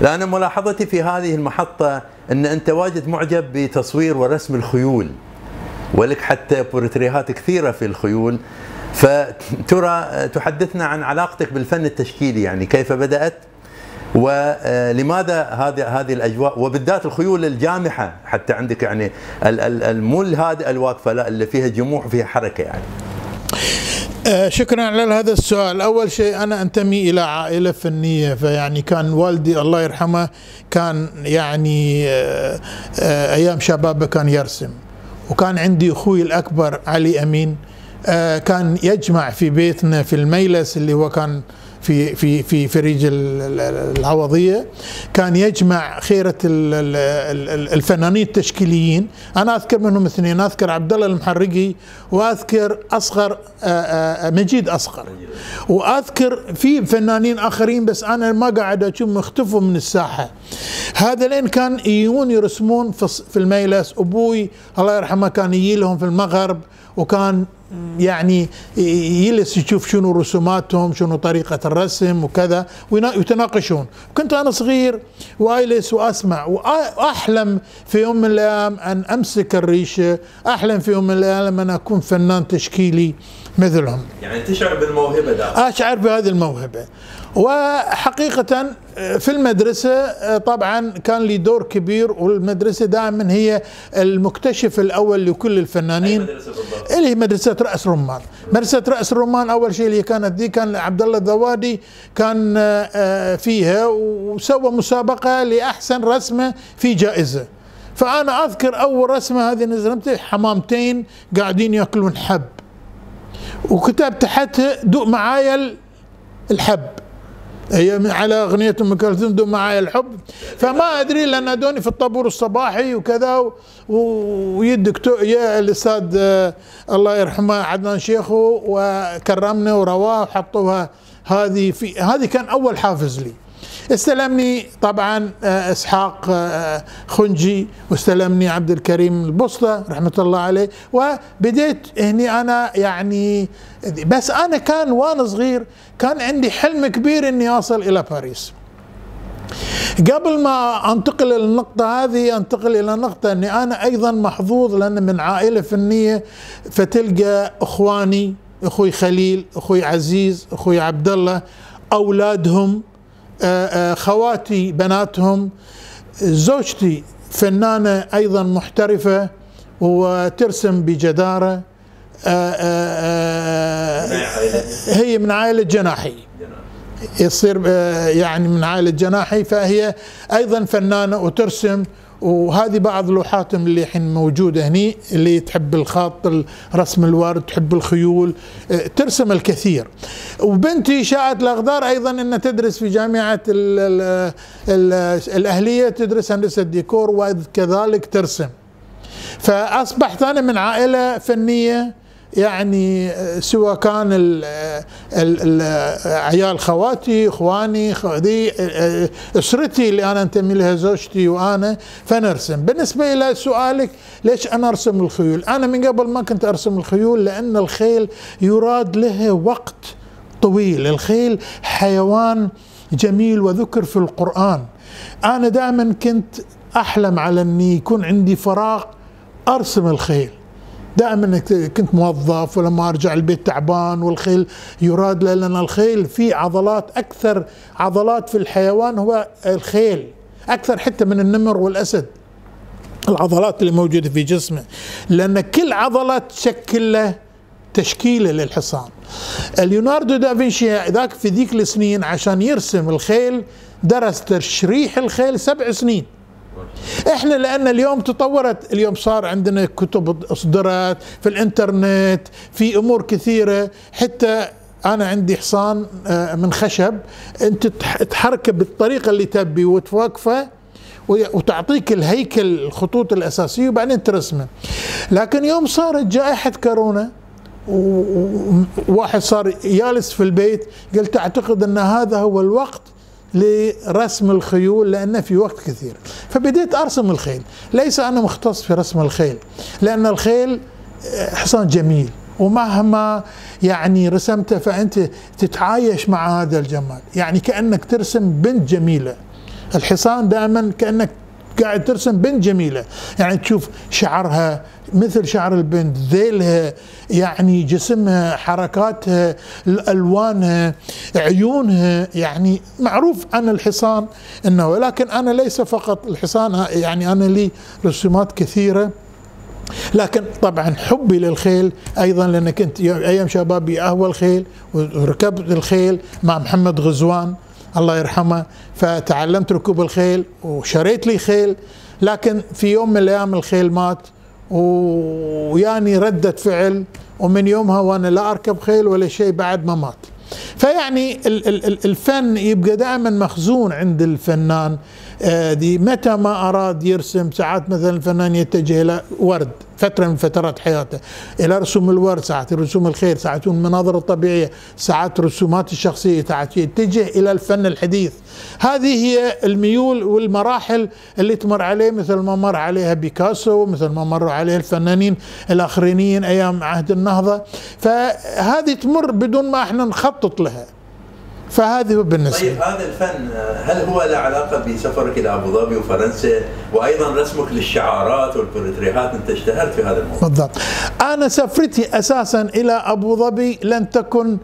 Speaker 1: لأن ملاحظتي في هذه المحطة إن أنت واجد معجب بتصوير ورسم الخيول. ولك حتى بورتريهات كثيرة في الخيول فترى تحدثنا عن علاقتك بالفن التشكيلي يعني كيف بدأت ولماذا هذه هذه الأجواء وبالذات الخيول الجامحة حتى عندك يعني مو الهادئه الواقفة لا اللي فيها جموح وفيها حركة يعني
Speaker 2: شكرا على هذا السؤال. أول شيء أنا أنتمي إلى عائلة فنية فيعني كان والدي الله يرحمه كان يعني آه، آه، أيام شبابه كان يرسم. وكان عندي أخوي الأكبر علي أمين. كان يجمع في بيتنا في الميلس اللي هو كان في في في فريج العوضية كان يجمع خيرة الفنانين التشكيليين. أنا أذكر منهم اثنين أذكر عبد الله المحرقي وأذكر أصغر مجيد أصغر. وأذكر في فنانين آخرين بس أنا ما قاعد أشوف اختفوا من الساحة. هذا لين كان يجون يرسمون في الميلس. أبوي الله يرحمه كان يجي لهم في المغرب وكان يعني يجلس يشوف شنو رسوماتهم شنو طريقة الرسم وكذا ويتناقشون كنت أنا صغير وأجلس وأسمع وأحلم في يوم من الأيام أن أمسك الريشة. أحلم في يوم من الأيام أن أكون فنان تشكيلي مثلهم.
Speaker 1: يعني تشعر بالموهبة ده؟
Speaker 2: أشعر بهذه الموهبة. وحقيقة في المدرسة طبعا كان لي دور كبير والمدرسة دائما هي المكتشف الأول لكل الفنانين. اللي هي مدرسة رأس رمان. مدرسة رأس رمان أول شيء اللي كانت دي كان عبد الله الذوادي كان آه، فيها وسوى مسابقة لأحسن رسمة في جائزة. فأنا أذكر أول رسمة هذه نزلت حمامتين قاعدين يأكلون حب. وكتبت تحتها دوق معايا الحب هي على أغنية أم كلثوم دون معايا الحب. فما أدري لأن دوني في الطابور الصباحي وكذا ويا الدكتور يا الأستاذ آه، الله يرحمه عدنان شيخو وكرمنا ورواه وحطوها. هذه في هذه كان أول حافز لي. استلمني طبعا آه، إسحاق آه، خنجي واستلمني عبد الكريم البسطة رحمة الله عليه. وبديت هني أنا يعني بس أنا كان وأنا صغير كان عندي حلم كبير إني أصل إلى باريس. قبل ما أنتقل إلى النقطة هذه أنتقل إلى نقطة إني أنا أيضا محظوظ لأن من عائلة فنية فتلقى إخواني إخوي خليل إخوي عزيز إخوي عبد الله أولادهم خواتي بناتهم. زوجتي فنانة أيضا محترفة وترسم بجدارة. آه، هي من عائلة جناحي. يصير يعني من عائلة جناحي فهي أيضا فنانة وترسم. وهذه بعض لوحاتهم اللي الحين موجودة هني اللي تحب الخط رسم الورد تحب الخيول آه، ترسم الكثير. وبنتي شاءت الاقدار أيضا إنها تدرس في جامعة ال ال ال الأهلية تدرس هندسة ديكور وكذلك ترسم. فأصبحت أنا من عائلة فنية يعني سواء كان ال ال عيال خواتي إخواني ذي أسرتي اللي أنا أنتمي لها زوجتي وأنا فنرسم. بالنسبة إلى سؤالك ليش أنا أرسم الخيول؟ أنا من قبل ما كنت أرسم الخيول لأن الخيل يراد له وقت طويل. الخيل حيوان جميل وذكر في القرآن. أنا دائما كنت أحلم على أني يكون عندي فراغ أرسم الخيل. دائما كنت موظف ولما أرجع البيت تعبان والخيل يراد لأن الخيل. فيه عضلات أكثر عضلات في الحيوان هو الخيل أكثر حتى من النمر والأسد. العضلات اللي موجودة في جسمه لأن كل عضلة تشكل له تشكيلة للحصان. ليوناردو دافنشي ذاك في ذيك السنين عشان يرسم الخيل درس تشريح الخيل سبع سنين. إحنا لأن اليوم تطورت اليوم صار عندنا كتب اصدرت في الإنترنت في أمور كثيرة. حتى أنا عندي حصان آه، من خشب أنت تحركه بالطريقة اللي تبي وتوقفه وتعطيك الهيكل الخطوط الأساسية وبعدين ترسمه. لكن يوم صارت جائحة كورونا وواحد صار جالس في البيت قلت أعتقد أن هذا هو الوقت لرسم الخيول لأن في وقت كثير. فبديت أرسم الخيل. ليس أنا مختص في رسم الخيل لأن الخيل آه، حصان جميل. ومهما يعني رسمته فأنت تتعايش مع هذا الجمال. يعني كأنك ترسم بنت جميلة. الحصان دائما كأنك قاعد ترسم بنت جميلة. يعني تشوف شعرها مثل شعر البنت ذيلها يعني جسمها حركاتها الوانها عيونها يعني معروف عن الحصان إنه ولكن أنا ليس فقط الحصان يعني أنا لي رسومات كثيرة. لكن طبعا حبي للخيل أيضا لأن كنت أيام شبابي اهوى الخيل وركبت الخيل مع محمد غزوان الله يرحمه فتعلمت ركوب الخيل وشريت لي خيل. لكن في يوم من الأيام الخيل مات ويعني ردة فعل ومن يومها وأنا لا أركب خيل ولا شيء بعد ما مات. فيعني الفن يبقى دائما مخزون عند الفنان. دي متى ما أراد يرسم ساعات مثلا الفنان يتجه إلى ورد فترة من فترات حياته إلى رسوم الورد ساعات رسوم الخير ساعات المناظر الطبيعية ساعات رسومات الشخصية ساعات يتجه إلى الفن الحديث. هذه هي الميول والمراحل اللي تمر عليه مثل ما مر عليها بيكاسو مثل ما مر عليها الفنانين الاخرين أيام عهد النهضة. فهذه تمر بدون ما إحنا نخطط لها. فهذه بالنسبة.
Speaker 1: طيب هذا الفن هل هو له علاقة بسفرك إلى أبو ظبي وفرنسا؟ وأيضا رسمك للشعارات والبورتريهات أنت اشتهرت في هذا الموضوع.
Speaker 2: بالضبط. أنا سفرتي أساسا إلى أبو ظبي لن تكن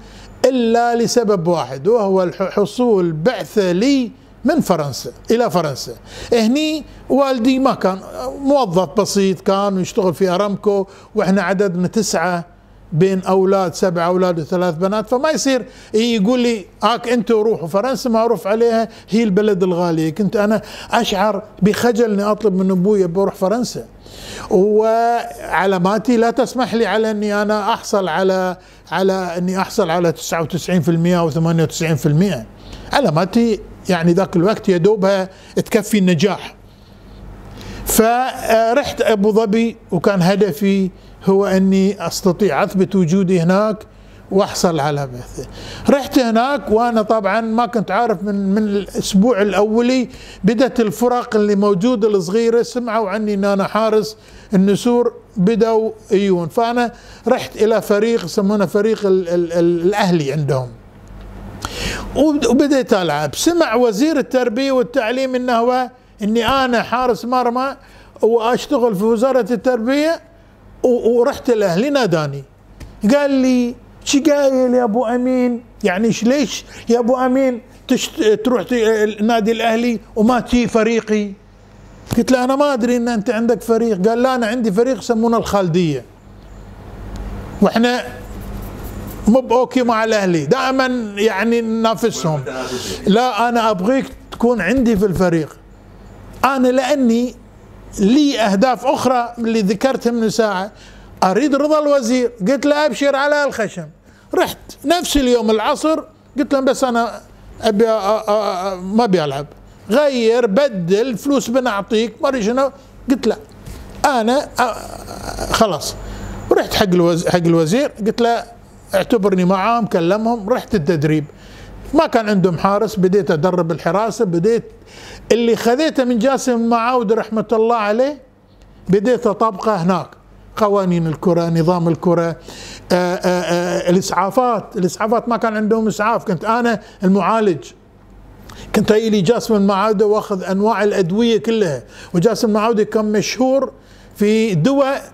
Speaker 2: إلا لسبب واحد وهو الحصول بعثه لي من فرنسا إلى فرنسا. هني والدي ما كان موظف بسيط كان يشتغل في أرامكو وإحنا عددنا تسعة بين أولاد سبع أولاد وثلاث بنات فما يصير. يقول لي هاك انت روحوا فرنسا معروف عليها هي البلد الغالية. كنت أنا أشعر بخجل إني أطلب من أبوي بروح فرنسا. وعلاماتي لا تسمح لي على إني أنا أحصل على على إني أحصل على 99% أو 98% علاماتي يعني ذاك الوقت يا دوبها تكفي النجاح. فرحت أبو ظبي وكان هدفي هو أني أستطيع أثبت وجودي هناك وأحصل على بعثه. رحت هناك وأنا طبعا ما كنت عارف من من الأسبوع الأولي بدأت الفرق اللي موجودة الصغيرة سمعوا عني إن أنا حارس النسور بدأوا يجون فأنا رحت إلى فريق يسمونه فريق ال ال ال الأهلي عندهم. وبديت ألعب، سمع وزير التربية والتعليم إنه إني أنا حارس مرمى وأشتغل في وزارة التربية ورحت له ناداني قال لي شو قايل يا أبو أمين؟ يعني ليش يا أبو أمين تشت... تروح النادي الأهلي وما تجي فريقي؟ قلت له أنا ما أدري إن أنت عندك فريق. قال لا أنا عندي فريق يسمونه الخالدية. وإحنا مو أوكي مع الأهلي دائما يعني ننافسهم. لا أنا أبغيك تكون عندي في الفريق. أنا لأني لي أهداف أخرى اللي ذكرتها من ساعة. أريد رضا الوزير. قلت له أبشر على الخشم. رحت. نفس اليوم العصر قلت له بس أنا أبي ما أبي ألعب. غير بدل فلوس بنعطيك. ما أدري شنو. قلت لا أنا خلاص. رحت حق الوزير حق الوزير. قلت له اعتبرني معاهم كلمهم. رحت التدريب. ما كان عندهم حارس بديت أدرب الحراسة بديت اللي خذيته من جاسم المعاود رحمة الله عليه بديت أطبقه هناك. قوانين الكرة نظام الكرة آآ آه، آآ آه، آه، الإسعافات. الإسعافات ما كان عندهم إسعاف. كنت أنا المعالج. كنت لي جاسم المعاوده وأخذ أنواع الأدوية كلها. وجاسم المعاوده كان مشهور في دواء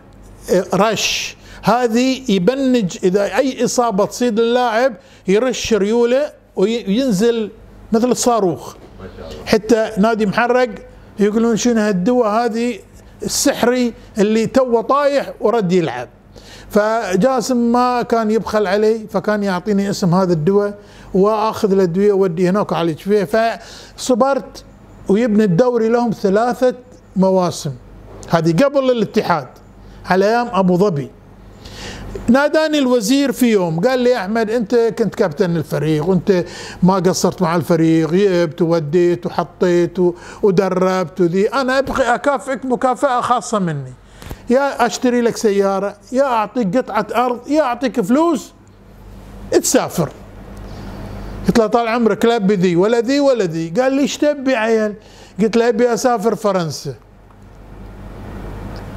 Speaker 2: رش. هذه يبنج إذا أي إصابة تصيد اللاعب يرش ريوله وينزل مثل الصاروخ. حتى نادي محرق يقولون شنو هالدواء هذه السحري اللي تو طايح ورد يلعب. فجاسم ما كان يبخل علي فكان يعطيني اسم هذا الدواء وأخذ الأدوية وأودي هناك اعالج فيها فصبرت ويبني الدوري لهم ثلاثة مواسم. هذه قبل الاتحاد على أيام أبو ظبي. ناداني الوزير في يوم. قال لي أحمد أنت كنت كابتن الفريق وأنت ما قصرت مع الفريق جبت ووديت وحطيت ودربت وذي. أنا أبغي أكافئك مكافأة خاصة مني. يا أشتري لك سيارة يا أعطيك قطعة أرض يا أعطيك فلوس. تسافر قلت له طال عمرك لا بذي ولا ذي ولا ذي. قال لي إيش تبي عيل؟ قلت له أبي أسافر فرنسا.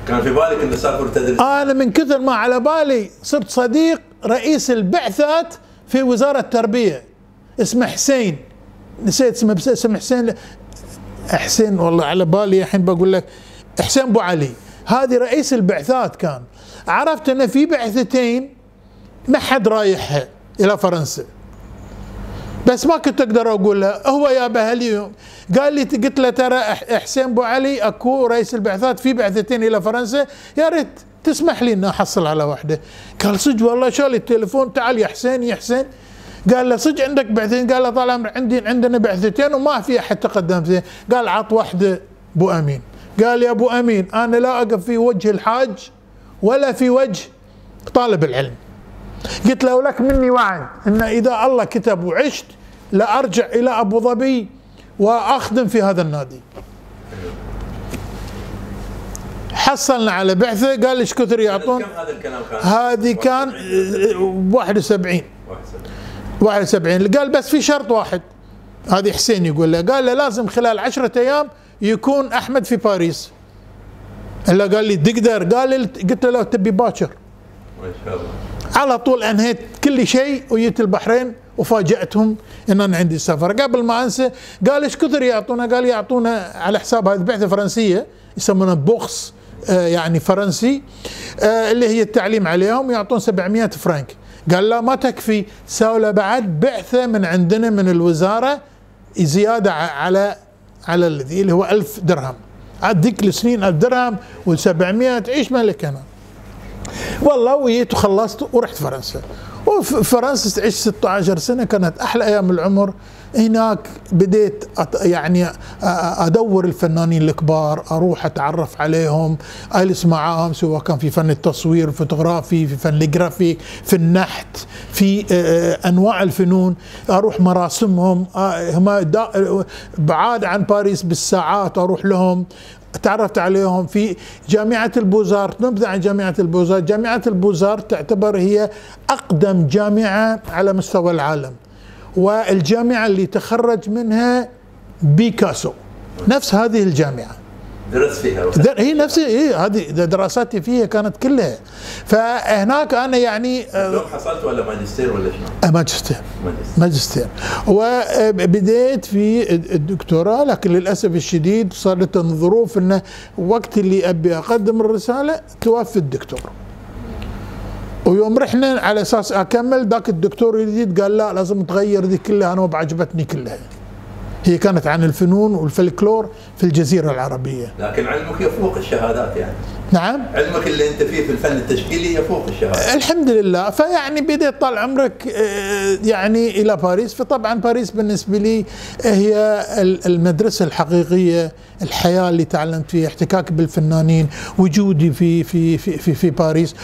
Speaker 1: كان في بالك ان تسافر تدريس؟
Speaker 2: أنا من كثر ما على بالي صرت صديق رئيس البعثات في وزارة التربية اسمه حسين. نسيت اسمه بس اسمه حسين حسين والله على بالي الحين بقول لك حسين أبو علي. هذه رئيس البعثات كان. عرفت ان في بعثتين ما حد رايحها إلى فرنسا. بس ما كنت أقدر أقول له. هو يا بهلي قال لي قلت له ترى حسين ابو علي أكو رئيس البعثات في بعثتين إلى فرنسا. يا ريت تسمح لي ان أحصل على واحدة قال صدق والله شال التليفون؟ تعال يا حسين يا حسين. قال له صدق عندك بعثتين؟ قال له طال عندي عندنا بعثتين وما في أحد تقدم فيه. قال عط واحدة أبو أمين. قال يا أبو أمين أنا لا أقف في وجه الحاج ولا في وجه طالب العلم. قلت له لك مني وعد إن إذا الله كتب وعشت لأرجع إلى أبو ظبي وأخدم في هذا النادي. حصلنا على بعثة قال إيش كثر يعطون
Speaker 1: هذا الكلام كان؟
Speaker 2: هذه كان 71 71 قال بس في شرط واحد. هذه حسين يقول له. قال له لازم خلال عشرة أيام يكون أحمد في باريس. إلا قال لي تقدر قال لي قلت له لو تبي باكر.
Speaker 1: ما شاء الله.
Speaker 2: على طول انهيت كل شيء وجيت البحرين وفاجأتهم ان أنا عندي سفر. قبل ما أنسى قال إيش كثر يعطونا؟ قال يعطونا على حساب هذه بعثه فرنسية يسمونها بوكس آه يعني فرنسي آه اللي هي التعليم عليهم يعطون 700 فرنك قال لا ما تكفي. سووا بعد بعثة من عندنا من الوزارة زيادة على على الذي اللي هو 1000 درهم. عاد ذيك السنين 1000 درهم و700 تعيش ملك هنا. والله وجيت وخلصت ورحت فرنسا. وفرنسا عشت 16 سنة كانت أحلى أيام العمر. هناك بديت يعني أدور الفنانين الكبار أروح أتعرف عليهم أجلس معاهم سواء كان في فن التصوير الفوتوغرافي في فن الجرافيك في النحت في أنواع الفنون. أروح مراسمهم هم بعاد عن باريس بالساعات أروح لهم. تعرفت عليهم في جامعة البوزار. نبذة عن جامعة البوزار. جامعة البوزار تعتبر هي أقدم جامعة على مستوى العالم والجامعة اللي تخرج منها بيكاسو نفس هذه الجامعة.
Speaker 1: درست فيها
Speaker 2: هي نفس هي هذه دراساتي فيها كانت كلها. فهناك أنا يعني
Speaker 1: لو حصلت ولا ماجستير ولا شنو؟
Speaker 2: ماجستير. ماجستير. وبديت في الدكتوراه لكن للأسف الشديد صارت الظروف إنه وقت اللي أبي أقدم الرسالة توفي الدكتور. ويوم رحنا على أساس أكمل ذاك الدكتور الجديد قال لا لازم تغير ذي كلها أنا ما بعجبتني كلها. هي كانت عن الفنون والفلكلور في الجزيرة العربية.
Speaker 1: لكن علمك يفوق الشهادات يعني.
Speaker 2: نعم.
Speaker 1: علمك اللي أنت فيه في الفن التشكيلي يفوق الشهادات.
Speaker 2: الحمد لله. فيعني بديت طال عمرك يعني إلى باريس. فطبعا باريس بالنسبة لي هي المدرسة الحقيقية الحياة اللي تعلمت فيها احتكاك بالفنانين وجودي في في في في, في باريس.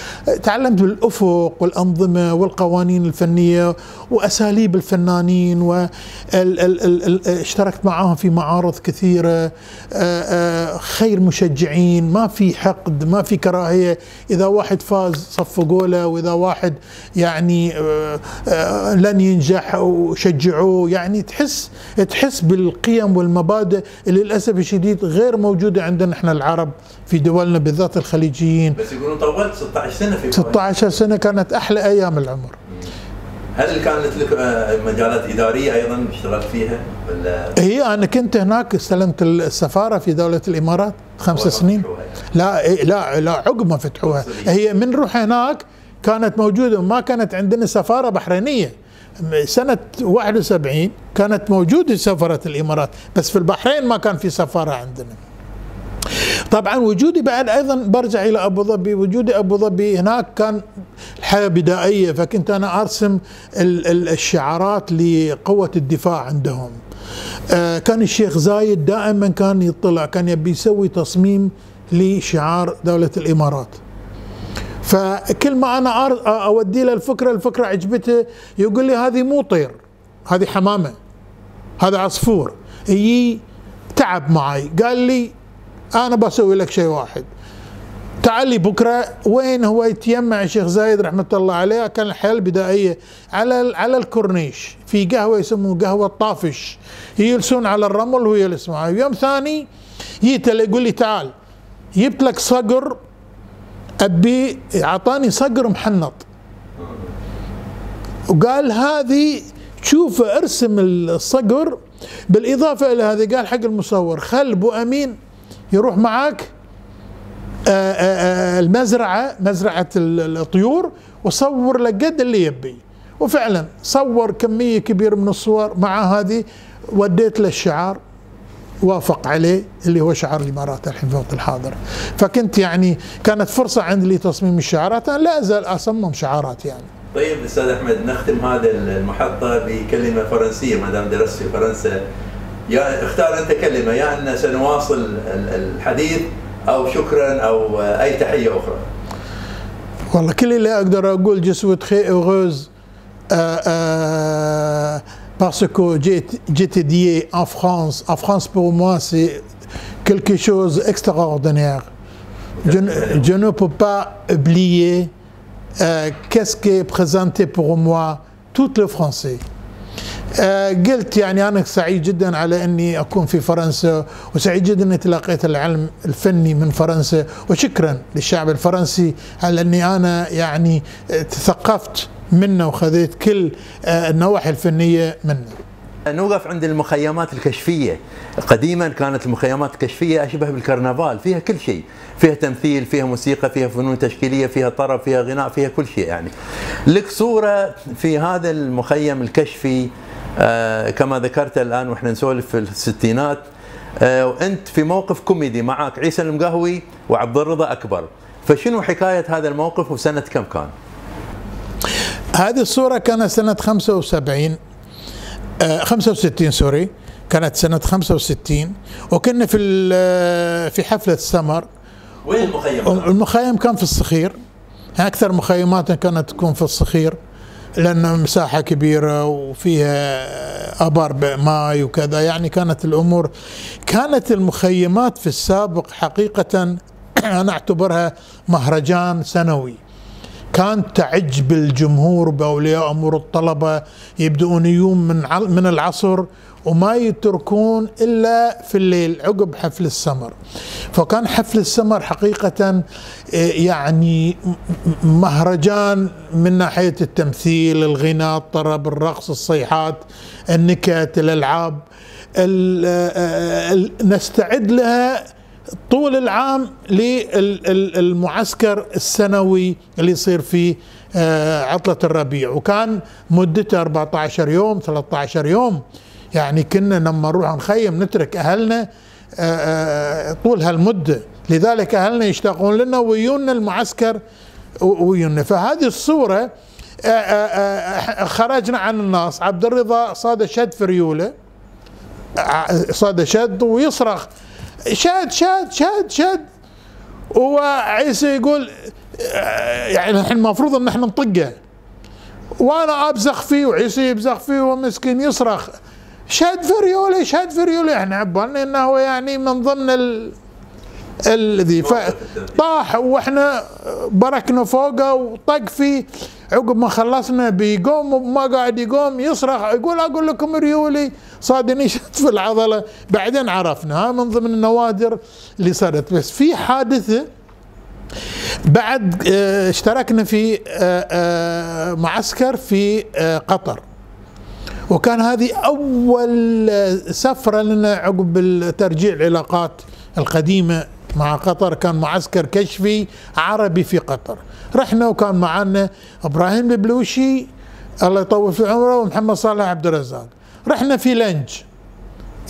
Speaker 2: تعلمت بالأفق والأنظمة والقوانين الفنية وأساليب الفنانين واشتركت معاهم في معارض كثيرة. خير مشجعين ما في حقد ما في كراهية. إذا واحد فاز صفقوا له وإذا واحد يعني لن ينجح وشجعوه يعني تحس تحس بالقيم والمبادئ اللي للأسف الشديد غير موجودة عندنا إحنا العرب في دولنا بالذات الخليجيين.
Speaker 1: بس يقولون طولت 16 سنة في
Speaker 2: 16 سنة كانت أحلى أيام العمر.
Speaker 1: هل كانت لك مجالات إدارية أيضا اشتغلت فيها ولا؟
Speaker 2: هي أنا كنت هناك استلمت السفارة في دولة الإمارات خمس سنين. لا لا لا عقب ما فتحوها. هي من نروح هناك كانت موجودة ما كانت عندنا سفارة بحرينية. سنة 71 كانت موجودة سفارة الإمارات بس في البحرين ما كان في سفارة عندنا. طبعا وجودي بعد أيضا برجع إلى أبو ظبي. وجودي أبو ظبي هناك كان الحياة بدائية فكنت أنا أرسم الشعارات لقوة الدفاع عندهم. كان الشيخ زايد دائما كان يطلع كان يبي يسوي تصميم لشعار دولة الإمارات. فكل ما أنا أودي له الفكرة الفكرة عجبته يقول لي هذه مو طير هذه حمامة هذا عصفور. يجي تعب معي قال لي أنا بسوي لك شيء واحد. تعال لي بكرة وين هو يتيمع الشيخ زايد رحمة الله عليه؟ كان الحياة البدائية على على الكورنيش في قهوة يسموه قهوة الطافش يجلسون على الرمل وهو يجلس معي يوم ثاني جيت يقول لي تعال جبت لك صقر أبي أعطاني صقر محنط. وقال هذه شوف ارسم الصقر بالإضافة إلى هذا قال حق المصور خل أبو أمين يروح معاك آآ آآ المزرعة مزرعة الطيور وصور له قد اللي يبي. وفعلا صور كمية كبيرة من الصور مع هذه وديت له الشعار وافق عليه اللي هو شعار الإمارات الحين في الوقت الحاضر. فكنت يعني كانت فرصة عندي لتصميم الشعارات. أنا لا أزال أصمم شعارات يعني.
Speaker 1: طيب أستاذ أحمد نختم هذا المحطة بكلمة فرنسية ما دام درست في فرنسا. يا اختار أنت كلمة يا أن سنواصل الحديث أو شكرا أو أي تحية أخرى.
Speaker 2: والله كل اللي أقدر أقول je suis très heureux parce que j'ai étudié en France. En France, pour moi, c'est quelque chose d'extraordinaire. Je, je, ne peux pas oublier euh, qu'est-ce qui est présenté pour moi, tout le français. قلت يعني أنا سعيد جدا على أني أكون في فرنسا وسعيد جدا أني تلقيت العلم الفني من فرنسا وشكرا للشعب الفرنسي على أني أنا يعني تثقفت منه وخذيت كل النواحي الفنية منه.
Speaker 1: نوقف عند المخيمات الكشفية، قديما كانت المخيمات الكشفيه أشبه بالكرنفال، فيها كل شيء، فيها تمثيل، فيها موسيقى، فيها فنون تشكيلية، فيها طرب، فيها غناء، فيها كل شيء يعني. لك صورة في هذا المخيم الكشفي آه كما ذكرت الآن وإحنا نسولف في الستينات آه وأنت في موقف كوميدي معك عيسى المقهوي وعبد الرضا أكبر. فشنو حكاية هذا الموقف وسنة كم كان؟
Speaker 2: هذه الصورة كانت سنة 75 آه 65 sorry. كانت سنة 65 وكنا في في حفلة سمر
Speaker 1: وين المخيم؟
Speaker 2: المخيم كان في الصخير. أكثر مخيمات كانت تكون في الصخير. لأن مساحة كبيرة وفيها أبار ماي وكذا. يعني كانت الأمور كانت المخيمات في السابق حقيقة أنا أعتبرها مهرجان سنوي. كان تعج بالجمهور بأولياء أمور الطلبة يبدؤون يوم من من العصر وما يتركون إلا في الليل عقب حفل السمر. فكان حفل السمر حقيقة يعني مهرجان من ناحية التمثيل الغناء الطرب الرقص الصيحات النكت الألعاب. نستعد لها طول العام للمعسكر السنوي اللي يصير في عطلة الربيع. وكان مدته 14 يوم 13 يوم. يعني كنا لما نروح نخيم نترك أهلنا طول هالمدة. لذلك أهلنا يشتاقون لنا ويونا المعسكر ويونا فهذه الصورة خرجنا عن الناس. عبد الرضا صاد شد في ريوله صاد شد ويصرخ شاد شاد شاد شاد وعيسى يقول يعني الحين المفروض إن إحنا نطقه. وأنا أبزخ فيه. وعيسى يبزخ فيه ومسكين يصرخ. شاد فريولي شاد فريولي إحنا عبالنا إنه هو يعني من ضمن ال الذي طاح وإحنا بركنا فوقه وطق فيه. عقب ما خلصنا بيقوم وما قاعد يقوم يصرخ يقول أقول لكم ريولي. صادني شد في العضلة. بعدين عرفنا ها من ضمن النوادر اللي صارت. بس في حادثة بعد اشتركنا في معسكر في قطر. وكان هذه أول سفرة لنا عقب ترجيع العلاقات القديمة مع قطر. كان معسكر كشفي عربي في قطر. رحنا وكان معنا إبراهيم البلوشي الله يطول في عمره ومحمد صالح عبد الرزاق. رحنا في لنج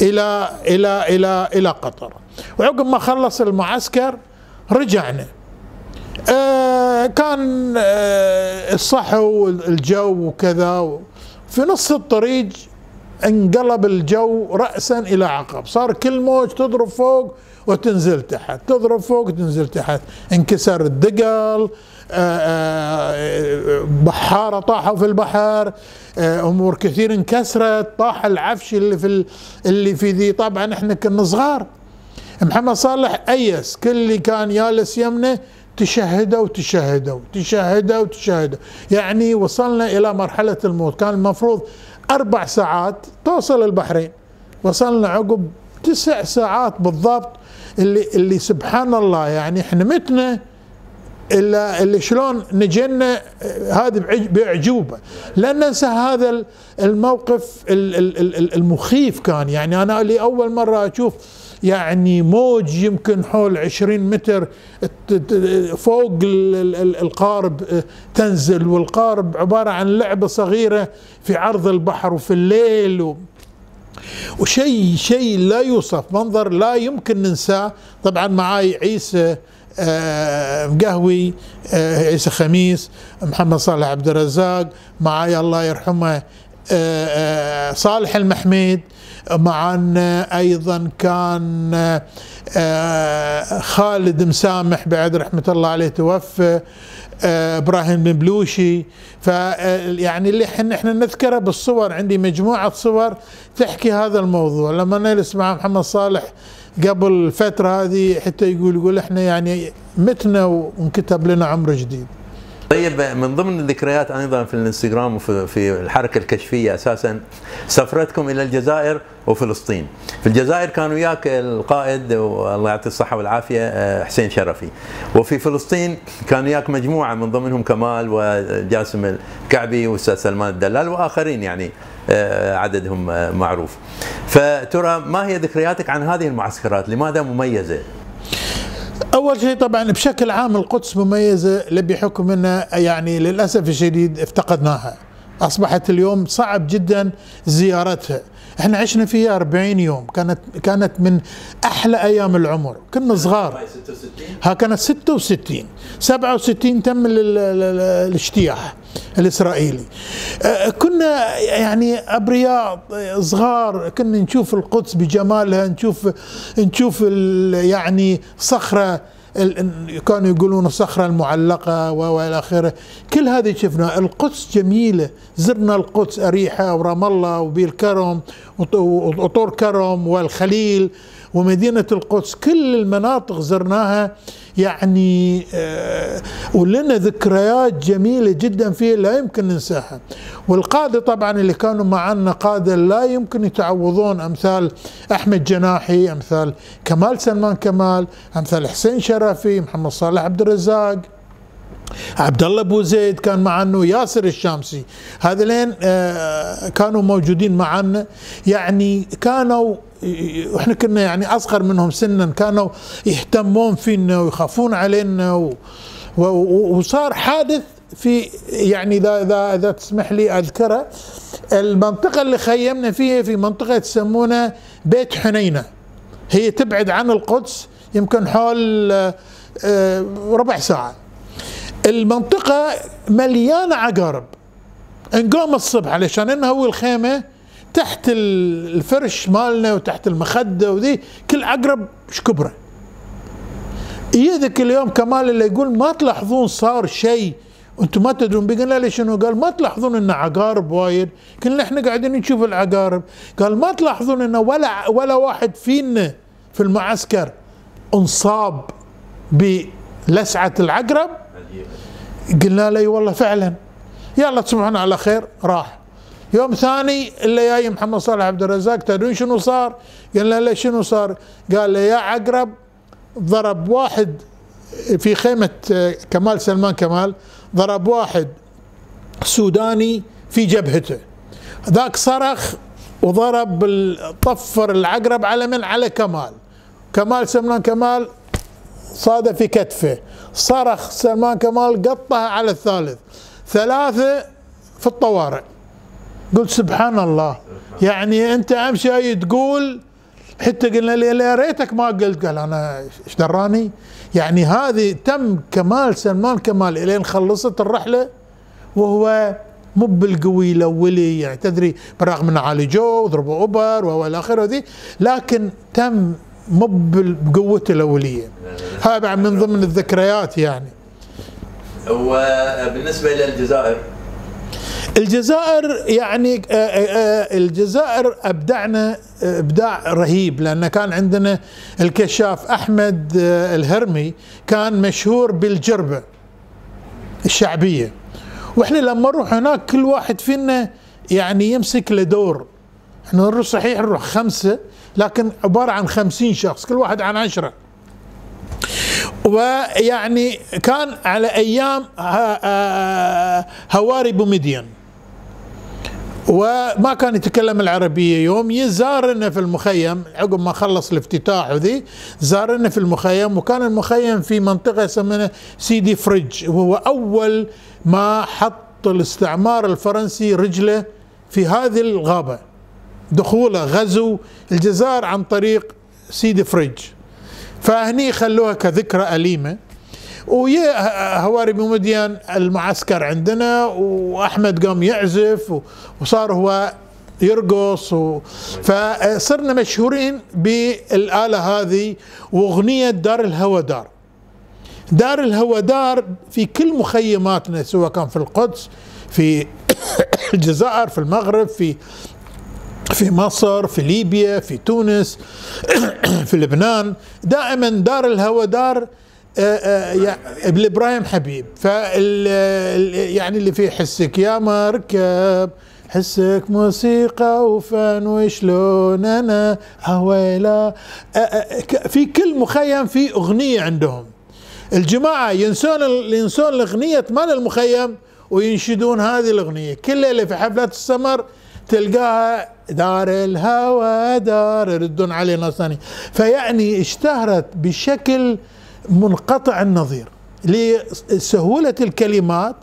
Speaker 2: إلى إلى إلى إلى قطر. وعقب ما خلص المعسكر رجعنا. آه كان آه الصحو والجو وكذا في نص الطريق انقلب الجو رأسا إلى عقب. صار كل موج تضرب فوق وتنزل تحت. تضرب فوق وتنزل تحت. انكسر الدقل بحارة طاحوا في البحر أمور كثير انكسرت. طاح العفش اللي في اللي في ذي. طبعا إحنا كنا صغار. محمد صالح أيس كل اللي كان جالس يمنه تشهدوا وتشهدوا تشهدوا وتشهدوا يعني وصلنا إلى مرحلة الموت. كان المفروض أربع ساعات توصل البحرين. وصلنا عقب تسع ساعات بالضبط اللي اللي سبحان الله يعني إحنا متنا إلا اللي شلون نجينا هذه بعج- باعجوبه لا ننسى هذا ال- الموقف ال- ال- ال- المخيف كان. يعني أنا لاول مرة أشوف يعني موج يمكن حول 20 متر. فوق ال- ال- ال- القارب تنزل والقارب عبارة عن لعبة صغيرة في عرض البحر وفي الليل و وشيء شيء لا يوصف منظر لا يمكن ننساه. طبعا معاي عيسى آه، مقهوي آه، عيسى خميس محمد صالح عبد الرزاق معاي الله يرحمه آه، صالح المحميد. معنا أيضا كان آه، آه، خالد مسامح بعد رحمة الله عليه توفى آه، إبراهيم بن بلوشي. ف يعني اللي إحنا إحنا نذكره بالصور عندي مجموعة صور تحكي هذا الموضوع. لما نجلس مع محمد صالح قبل الفترة هذه حتى يقول يقول إحنا يعني متنا وانكتب لنا عمر جديد.
Speaker 1: طيب من ضمن الذكريات أيضا في الإنستغرام وفي في الحركة الكشفية أساسا سفرتكم إلى الجزائر وفلسطين. في الجزائر كان وياك القائد والله يعطيه الصحة والعافية آه، حسين شرفي. وفي فلسطين كان وياك مجموعة من ضمنهم كمال وجاسم الكعبي وأستاذ سلمان الدلال وآخرين يعني آه، عددهم آه، معروف. فترى ما هي ذكرياتك عن هذه المعسكرات؟ لماذا مميزة؟
Speaker 2: أول شيء طبعا بشكل عام القدس مميزة بحكم ان يعني للأسف الشديد افتقدناها أصبحت اليوم صعب جدا زيارتها إحنا عشنا فيها 40 يوم كانت كانت من أحلى أيام العمر. كنا صغار.
Speaker 1: 66
Speaker 2: ها كانت 66 67 تم ال- ال- ال- الاجتياح الإسرائيلي. كنا يعني أبرياء صغار. كنا نشوف القدس بجمالها نشوف نشوف يعني صخرة كانوا يقولون الصخره المعلقة و- والى آخره. كل هذه شفنا القدس جميلة. زرنا القدس أريحة ورام الله وبير كرم وط- وطور كرم والخليل ومدينة القدس. كل المناطق زرناها. يعني آه ولنا ذكريات جميلة جدا فيها لا يمكن ننساها. والقادة طبعا اللي كانوا معنا قادة لا يمكن يتعوضون أمثال أحمد جناحي أمثال كمال سلمان كمال أمثال حسين شرفي محمد صالح عبد الرزاق. عبد الله أبو زيد كان معنا وياسر الشامسي. هذولين آه، كانوا موجودين معنا يعني كانوا وإحنا كنا يعني أصغر منهم سنا. كانوا يهتمون فينا ويخافون علينا وصار حادث في يعني إذا إذا إذا تسمح لي أذكره المنطقة اللي خيمنا فيها في منطقة يسمونها بيت حنينة. هي تبعد عن القدس يمكن حول آه، ربع ساعة. المنطقة مليانة عقارب. نقوم الصبح علشان نهوي الخيمة تحت ال- الفرش مالنا وتحت المخدة وذي كل عقرب شكبره يذك اليوم كمال اللي يقول ما تلاحظون صار شيء؟ وأنتم ما تدرون. بقلنا ليش شنو؟ قال ما تلاحظون ان عقارب وايد. كنا إحنا قاعدين نشوف العقارب. قال ما تلاحظون إنه ولا ولا واحد فينا في المعسكر أنصاب بلسعة العقرب؟ قلنا له "إي والله فعلا. يلا تصبحون على خير. راح. يوم ثاني اللي جاي محمد صالح عبد الرزاق تدرون شنو صار؟ قلنا له شنو صار؟ قال لي يا عقرب ضرب واحد في خيمة آه، كمال سلمان كمال ضرب واحد سوداني في جبهته. ذاك صرخ وضرب طفر العقرب على من؟ على كمال. كمال سلمان كمال صادف في كتفه. صرخ سلمان كمال قطها على الثالث. ثلاثة في الطوارئ. قلت سبحان الله. يعني أنت امس جاي تقول حتى قلنا لي يا ريتك ما قلت. قال أنا إيش دراني؟ يعني هذه تم كمال سلمان كمال إلين خلصت الرحلة وهو مو بالقوي الأولي. يعني تدري بالرغم انه عالجوه وضربوا أوبر والى آخره ذي لكن تم مو بقوته الأولية. هذا من ضمن الذكريات يعني.
Speaker 1: وبالنسبه إلى الجزائر
Speaker 2: يعني آه، آه، آه، الجزائر أبدعنا أبداع رهيب لأن كان عندنا الكشاف أحمد الهرمي كان مشهور بالجربة الشعبية. وإحنا لما نروح هناك كل واحد فينا يعني يمسك له دور. إحنا نروح صحيح نروح خمسة لكن عبارة عن خمسين شخص كل واحد عن عشرة. ويعني كان على أيام هواري بوميديان وما كان يتكلم العربية يوم يزارنا في المخيم عقب ما خلص الافتتاح وذي زارنا في المخيم وكان المخيم في منطقة يسمونها سيدي فريج. وهو أول ما حط الاستعمار الفرنسي رجله في هذه الغابة. دخوله غزو الجزائر عن طريق سيدي فريج. فهني خلوها كذكرى أليمة. ويا هواري بن المعسكر عندنا وأحمد قام يعزف وصار هو يرقص و... فصرنا مشهورين بالآلة هذه وأغنية دار الهوى دار. دار الهوى دار في كل مخيماتنا سواء كان في القدس في الجزائر في المغرب في في مصر في ليبيا في تونس في لبنان. دائما دار الهوى دار آه، آه، ابن إبراهيم حبيب. فال يعني اللي فيه حسك يا مركب حسك موسيقى وفن وشلون أنا هويلا. آه، في كل مخيم في أغنية عندهم. الجماعة ينسون ينسون الأغنية مال المخيم وينشدون هذه الأغنية. كل ليله في حفلات السمر تلقاها دار الهوى دار يردون عليه ناس ثانية فيعني اشتهرت بشكل منقطع النظير لسهولة الكلمات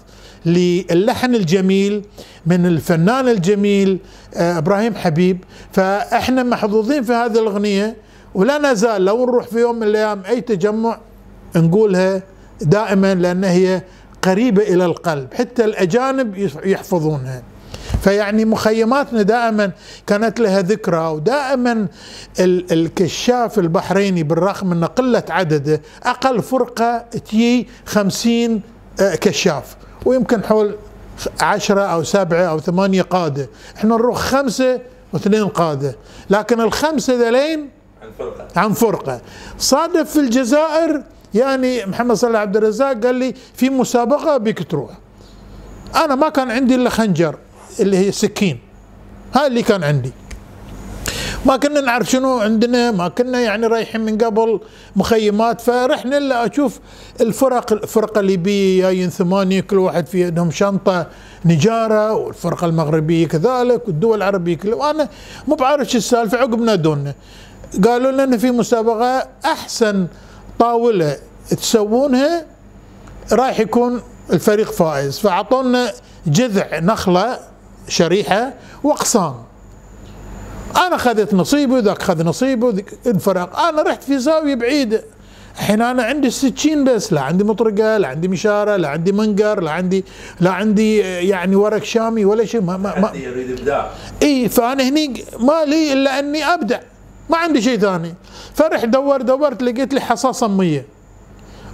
Speaker 2: للحن الجميل من الفنان الجميل آه، إبراهيم حبيب. فإحنا محظوظين في هذه الأغنية ولا نزال لو نروح في يوم من الأيام أي تجمع نقولها دائما لأن هي قريبة إلى القلب. حتى الأجانب يحفظونها. فيعني مخيماتنا دائما كانت لها ذكرى ودائما الكشاف البحريني بالرغم من قلة عدده أقل فرقة تجي خمسين آه، كشاف ويمكن حول عشرة أو سبعة أو ثمانية قادة. إحنا نروح خمسة واثنين قادة لكن الخمسة ذلين عن فرقة. عن فرقة. صادف في الجزائر يعني محمد صلاح عبد الرزاق قال لي في مسابقة بك تروح. أنا ما كان عندي إلا خنجر. اللي هي سكين. هاي اللي كان عندي. ما كنا نعرف شنو عندنا ما كنا يعني رايحين من قبل مخيمات فرحنا الا أشوف الفرق الفرقة الليبية جايين ثمانية كل واحد في عندهم شنطة نجارة والفرقة المغربية كذلك والدول العربية كلها. وأنا مو بعارف شو السالفة عقب نادونا قالوا لنا في مسابقة أحسن طاولة تسوونها راح يكون الفريق فائز. فأعطونا جذع نخلة شريحة وأقسام. أنا اخذت نصيبي وذاك اخذ نصيبه انفرق. أنا رحت في زاوية بعيدة. الحين أنا عندي السكين بس لا عندي مطرقة لا عندي منشار لا عندي منقر لا عندي لا عندي يعني ورق شامي ولا شيء. ما ما, ما يريد إبداع. إي فأنا هني ما لي إلا أني أبدع. ما عندي شيء ثاني. فرحت دور دورت لقيت لي حصى صميه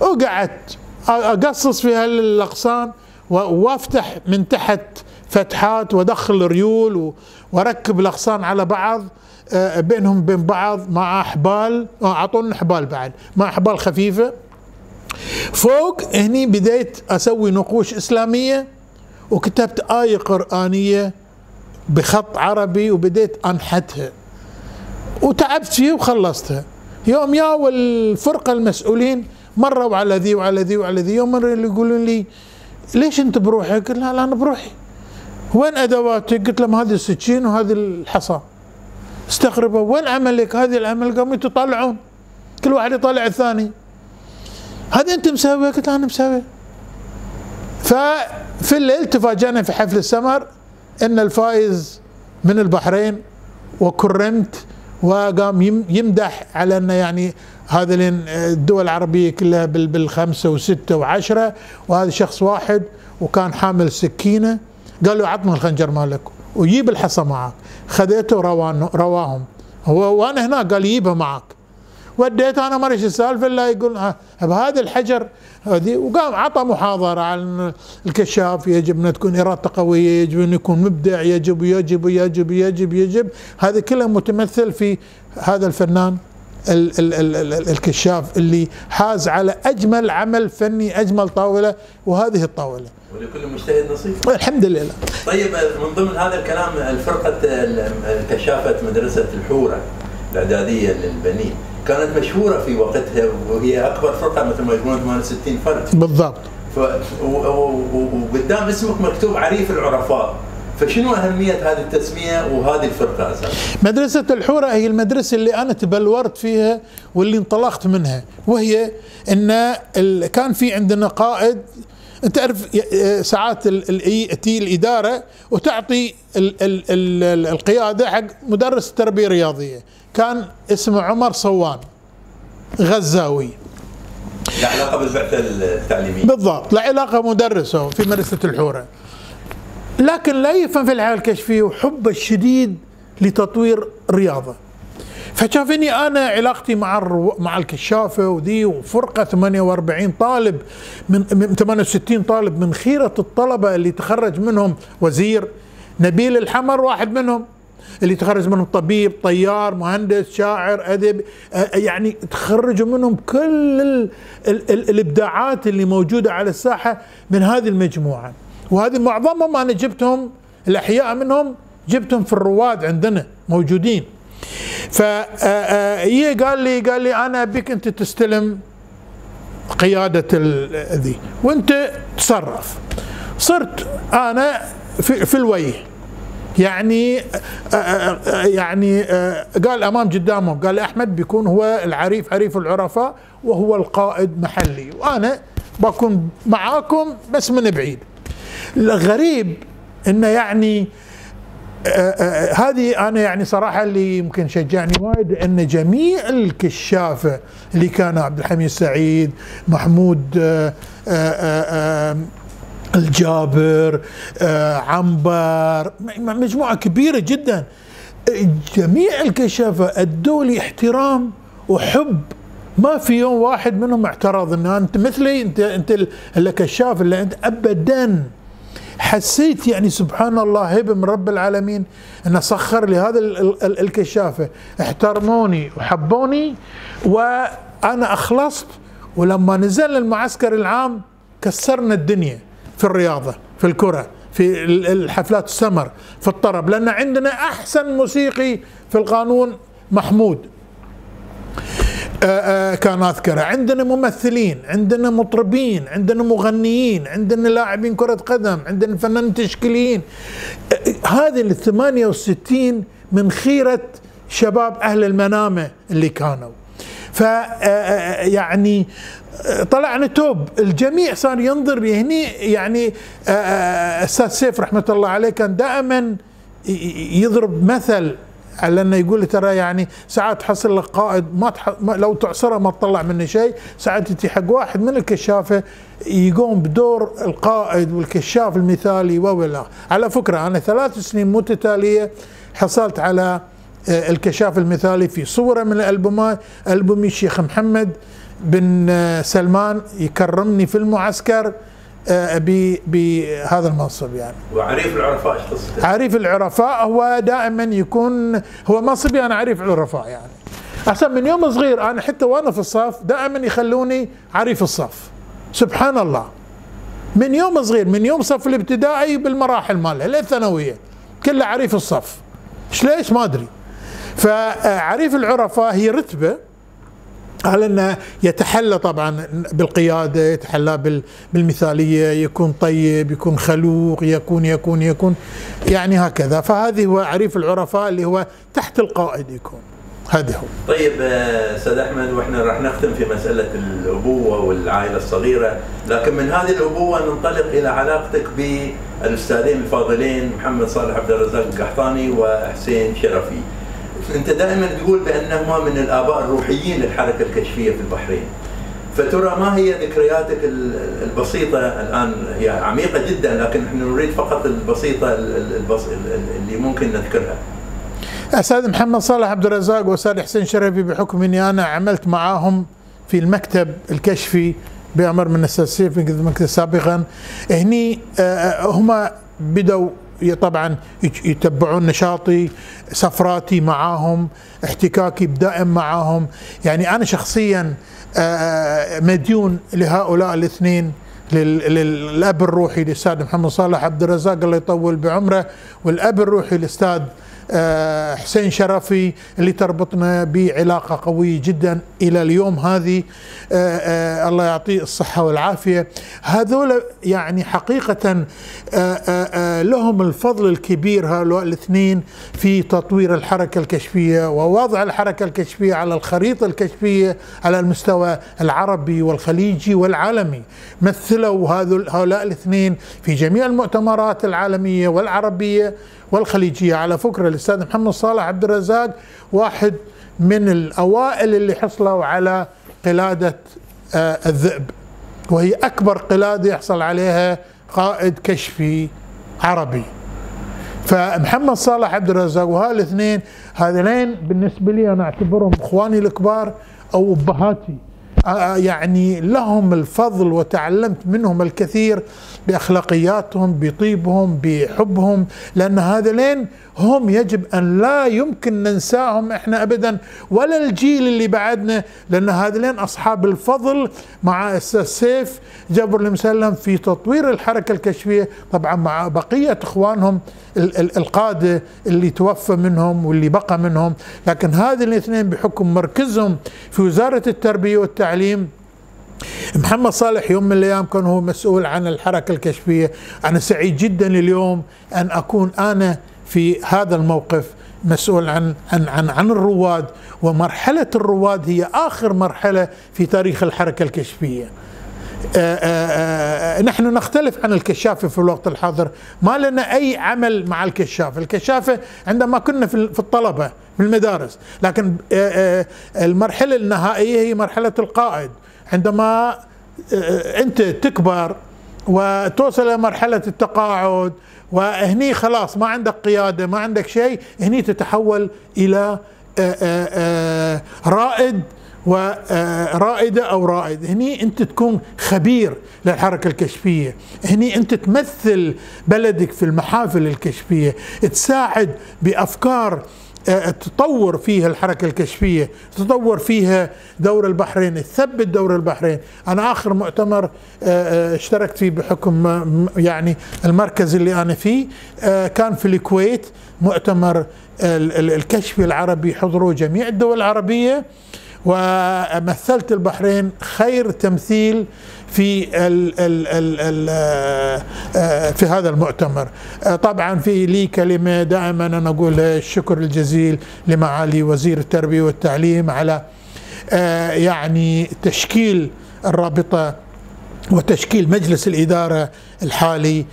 Speaker 2: وقعدت أقصص في هالاغصان وأفتح من تحت فتحات وادخل ريول واركب الأغصان على بعض آه، بينهم بين بعض مع احبال آه، اعطونا احبال بعد مع احبال خفيفة. فوق هني بديت أسوي نقوش إسلامية وكتبت آية قرآنية بخط عربي وبديت أنحتها. وتعبت فيه وخلصتها. يوم يا والفرقه المسؤولين مروا على ذي وعلى ذي وعلى ذي يوم يقولون لي ليش أنت بروحك؟ قلت لا أنا بروحي. وين أدواتك؟ قلت لهم هذه السكين وهذه الحصى استغربوا وين عملك؟ هذه العمل قاموا يطلعون كل واحد يطلع الثاني هذا أنت مسوي؟ قلت أنا مسوي ففي الليل تفاجأنا في حفل السمر إن الفائز من البحرين وكرمت وقام يمدح على إنه يعني هذا الدول العربية كلها بالخمسة وستة وعشرة وهذا شخص واحد وكان حامل سكينة قال له عطنا الخنجر مالك وجيب الحصى معك. خذيته رواهم. هو وأنا هناك قال يجيبها معك. وديته أنا ما إيش السالفة إلا يقول بهذا الحجر هذه. وقام عطى محاضرة عن الكشاف يجب أن تكون إرادته قوية يجب أن يكون مبدع يجب يجب يجب يجب يجب. هذا كله متمثل في هذا الفنان ال ال ال ال الكشاف اللي حاز على أجمل عمل فني أجمل طاولة وهذه الطاولة.
Speaker 1: ولكل مجتهد نصيب
Speaker 2: الحمد لله.
Speaker 1: طيب من ضمن هذا الكلام الفرقة كشافه مدرسة الحورة الإعدادية للبنين. كانت مشهورة في وقتها وهي أكبر فرقة مثل ما يقولون 68 فرد.
Speaker 2: بالضبط.
Speaker 1: ف... و... و... وقدام اسمك مكتوب عريف العرفاء. فشنو أهمية هذه التسمية وهذه الفرقة أساسا؟
Speaker 2: مدرسة الحورة هي المدرسة اللي أنا تبلورت فيها واللي انطلقت منها. وهي أن ال- كان في عندنا قائد أنت تعرف ي- ساعات تي الإدارة وتعطي ال ال ال القيادة حق مدرس التربية الرياضية. كان اسمه عمر صوان غزاوي.
Speaker 1: له علاقة بالبعثه التعليمية.
Speaker 2: بالضبط لا علاقة مدرسة في مدرسة الحورة. لكن لا يفهم في الحياة الكشفية وحبه الشديد لتطوير الرياضة فشافني أنا علاقتي مع الرو... مع الكشافة وذي وفرقة 48 طالب من من 68 طالب من خيرة الطلبة اللي تخرج منهم وزير نبيل الحمر واحد منهم اللي تخرج منهم طبيب طيار مهندس شاعر أدب يعني تخرجوا منهم كل ال ال ال الإبداعات اللي موجودة على الساحة من هذه المجموعة. وهذه معظمهم أنا جبتهم الأحياء منهم جبتهم في الرواد عندنا موجودين. فهي قال لي؟ قال لي أنا ابيك أنت تستلم قيادة ذي وأنت تصرف. صرت أنا في, في الوجه. يعني آه، آه، آه، يعني آه، قال أمام قدامهم قال أحمد بيكون هو العريف عريف العرفاء وهو القائد محلي. وأنا بكون معاكم بس من بعيد. الغريب إنه يعني آه، آه، هذه أنا يعني صراحة اللي يمكن شجعني وايد ان جميع الكشافه اللي كانوا عبد الحميد سعيد محمود آه، آه، آه، آه، الجابر آه، عنبر مجموعة كبيرة جدا. جميع الكشافه أدوا لي احترام وحب. ما في يوم واحد منهم اعترض ان أنت مثلي انت أنت ال- اللي كشاف اللي أنت ابدا. حسيت يعني سبحان الله هبه من رب العالمين أنه سخر لي هذا ال- ال- ال- الكشافة. احترموني وحبوني وأنا أخلصت ولما نزلنا المعسكر العام كسرنا الدنيا في الرياضة في الكرة في ال- الحفلات السمر في الطرب لأن عندنا أحسن موسيقي في القانون محمود. كان أذكره. عندنا ممثلين عندنا مطربين عندنا مغنيين عندنا لاعبين كرة قدم عندنا فنانين تشكيليين. آه، هذه ال 68 من خيرة شباب أهل المنامة اللي كانوا. ف آه، آه، يعني آه، طلعنا توب. الجميع صار ينظر هني يعني آه، آه، أستاذ سيف رحمة الله عليه كان دائما يضرب مثل على انه يقول ترى يعني ساعات تحصل لك قائد ما, تح... ما لو تعصره ما تطلع منه شيء. ساعات تجي حق واحد من الكشافة يقوم بدور القائد والكشاف المثالي ولا على فكرة أنا ثلاث سنين متتالية حصلت على آه، الكشاف المثالي في صوره من الالبومات البومي الشيخ محمد بن آه، سلمان يكرمني في المعسكر. بهذا المنصب يعني.
Speaker 1: وعريف العرفاء إيش قصته؟
Speaker 2: عريف العرفاء هو دائما يكون هو منصبي أنا عريف العرفاء يعني. أحسن من يوم صغير أنا حتى وأنا في الصف دائما يخلوني عريف الصف. سبحان الله. من يوم صغير من يوم صف الابتدائي بالمراحل مالها للثانويه كله عريف الصف. إيش ليش؟ ما أدري. فعريف العرفاء هي رتبة على أنه يتحلى طبعا بالقيادة يتحلى بال- بالمثالية يكون طيب يكون خلوق يكون يكون يكون يعني هكذا. فهذه هو عريف العرفاء اللي هو تحت القائد يكون. هذا هو.
Speaker 1: طيب آه، أستاذ أحمد وإحنا راح نختم في مسألة الأبوة والعائلة الصغيرة، لكن من هذه الأبوة ننطلق إلى علاقتك بالأستاذين الفاضلين محمد صالح عبد الرزاق القحطاني وحسين شرفي. انت دائما تقول بأنهما من الآباء الروحيين للحركة الكشفية في البحرين. فترى ما هي ذكرياتك ال- البسيطة الآن هي عميقة جدا لكن إحنا نريد فقط البسيطة ال- ال- البس- ال- اللي ممكن نذكرها.
Speaker 2: أستاذ محمد صالح عبد الرزاق واستاذ حسين شرفي بحكم إني أنا عملت معاهم في المكتب الكشفي بأمر من الاستاذ المكتب سابقا هني آه، هم بدوا ي- طبعا يت- يتبعون نشاطي سفراتي معاهم احتكاكي دائم معاهم. يعني أنا شخصيا آه، مديون لهؤلاء الاثنين لل- لل- للأب الروحي الاستاذ محمد صالح عبد الرزاق الله يطول بعمره والأب الروحي الاستاذ آه، حسين شرفي اللي تربطنا بعلاقة قوية جدا إلى اليوم هذه. آه، آه، الله يعطيه الصحة والعافية. هذول يعني حقيقة لهم الفضل الكبير هؤلاء الاثنين في تطوير الحركة الكشفية ووضع الحركة الكشفية على الخريطة الكشفية على المستوى العربي والخليجي والعالمي. مثلوا هؤلاء الاثنين في جميع المؤتمرات العالمية والعربية والخليجية. على فكرة الأستاذ محمد صالح عبد الرزاق واحد من الأوائل اللي حصلوا على قلادة آه، الذئب. وهي أكبر قلادة يحصل عليها قائد كشفي عربي. فمحمد صالح عبد الرزاق وهؤلاء الاثنين هذين بالنسبة لي أنا أعتبرهم إخواني الكبار أو أبهاتي. آه، يعني لهم الفضل وتعلمت منهم الكثير بأخلاقياتهم بطيبهم بحبهم لأن هذين هم يجب أن لا يمكن ننساهم إحنا ابدا ولا الجيل اللي بعدنا لأن هذين أصحاب الفضل مع أستاذ سيف جبر المسلم في تطوير الحركة الكشفية طبعا مع بقية إخوانهم القادة اللي توفى منهم واللي بقى منهم. لكن هذه الاثنين بحكم مركزهم في وزارة التربية والتعليم محمد صالح يوم من الأيام كان هو مسؤول عن الحركة الكشفية. أنا سعيد جدا اليوم أن أكون أنا في هذا الموقف مسؤول عن عن عن عن الرواد. ومرحلة الرواد هي آخر مرحلة في تاريخ الحركة الكشفية. آآ آآ نحن نختلف عن الكشافة في الوقت الحاضر. ما لنا أي عمل مع الكشافة. الكشافة عندما كنا في الطلبة في المدارس. لكن آآ المرحلة النهائية هي مرحلة القائد. عندما آه، انت تكبر وتوصل إلى مرحلة التقاعد وهني خلاص ما عندك قيادة ما عندك شيء هني تتحول إلى آه، آه، رائد ورائده أو رائد. هني أنت تكون خبير للحركة الكشفية. هني أنت تمثل بلدك في المحافل الكشفية تساعد بأفكار تطور فيها الحركة الكشفية تطور فيها دور البحرين تثبت دور البحرين. أنا آخر مؤتمر آه، آه، اشتركت فيه بحكم يعني المركز اللي أنا فيه آه، كان في الكويت مؤتمر الكشفي العربي حضروا جميع الدول العربية ومثلت البحرين خير تمثيل في ال ال ال ال آه، في هذا المؤتمر. آه، طبعا في لي كلمة دائما أنا أقول الشكر الجزيل لمعالي وزير التربية والتعليم على آه، يعني تشكيل الرابطة وتشكيل مجلس الإدارة الحالي.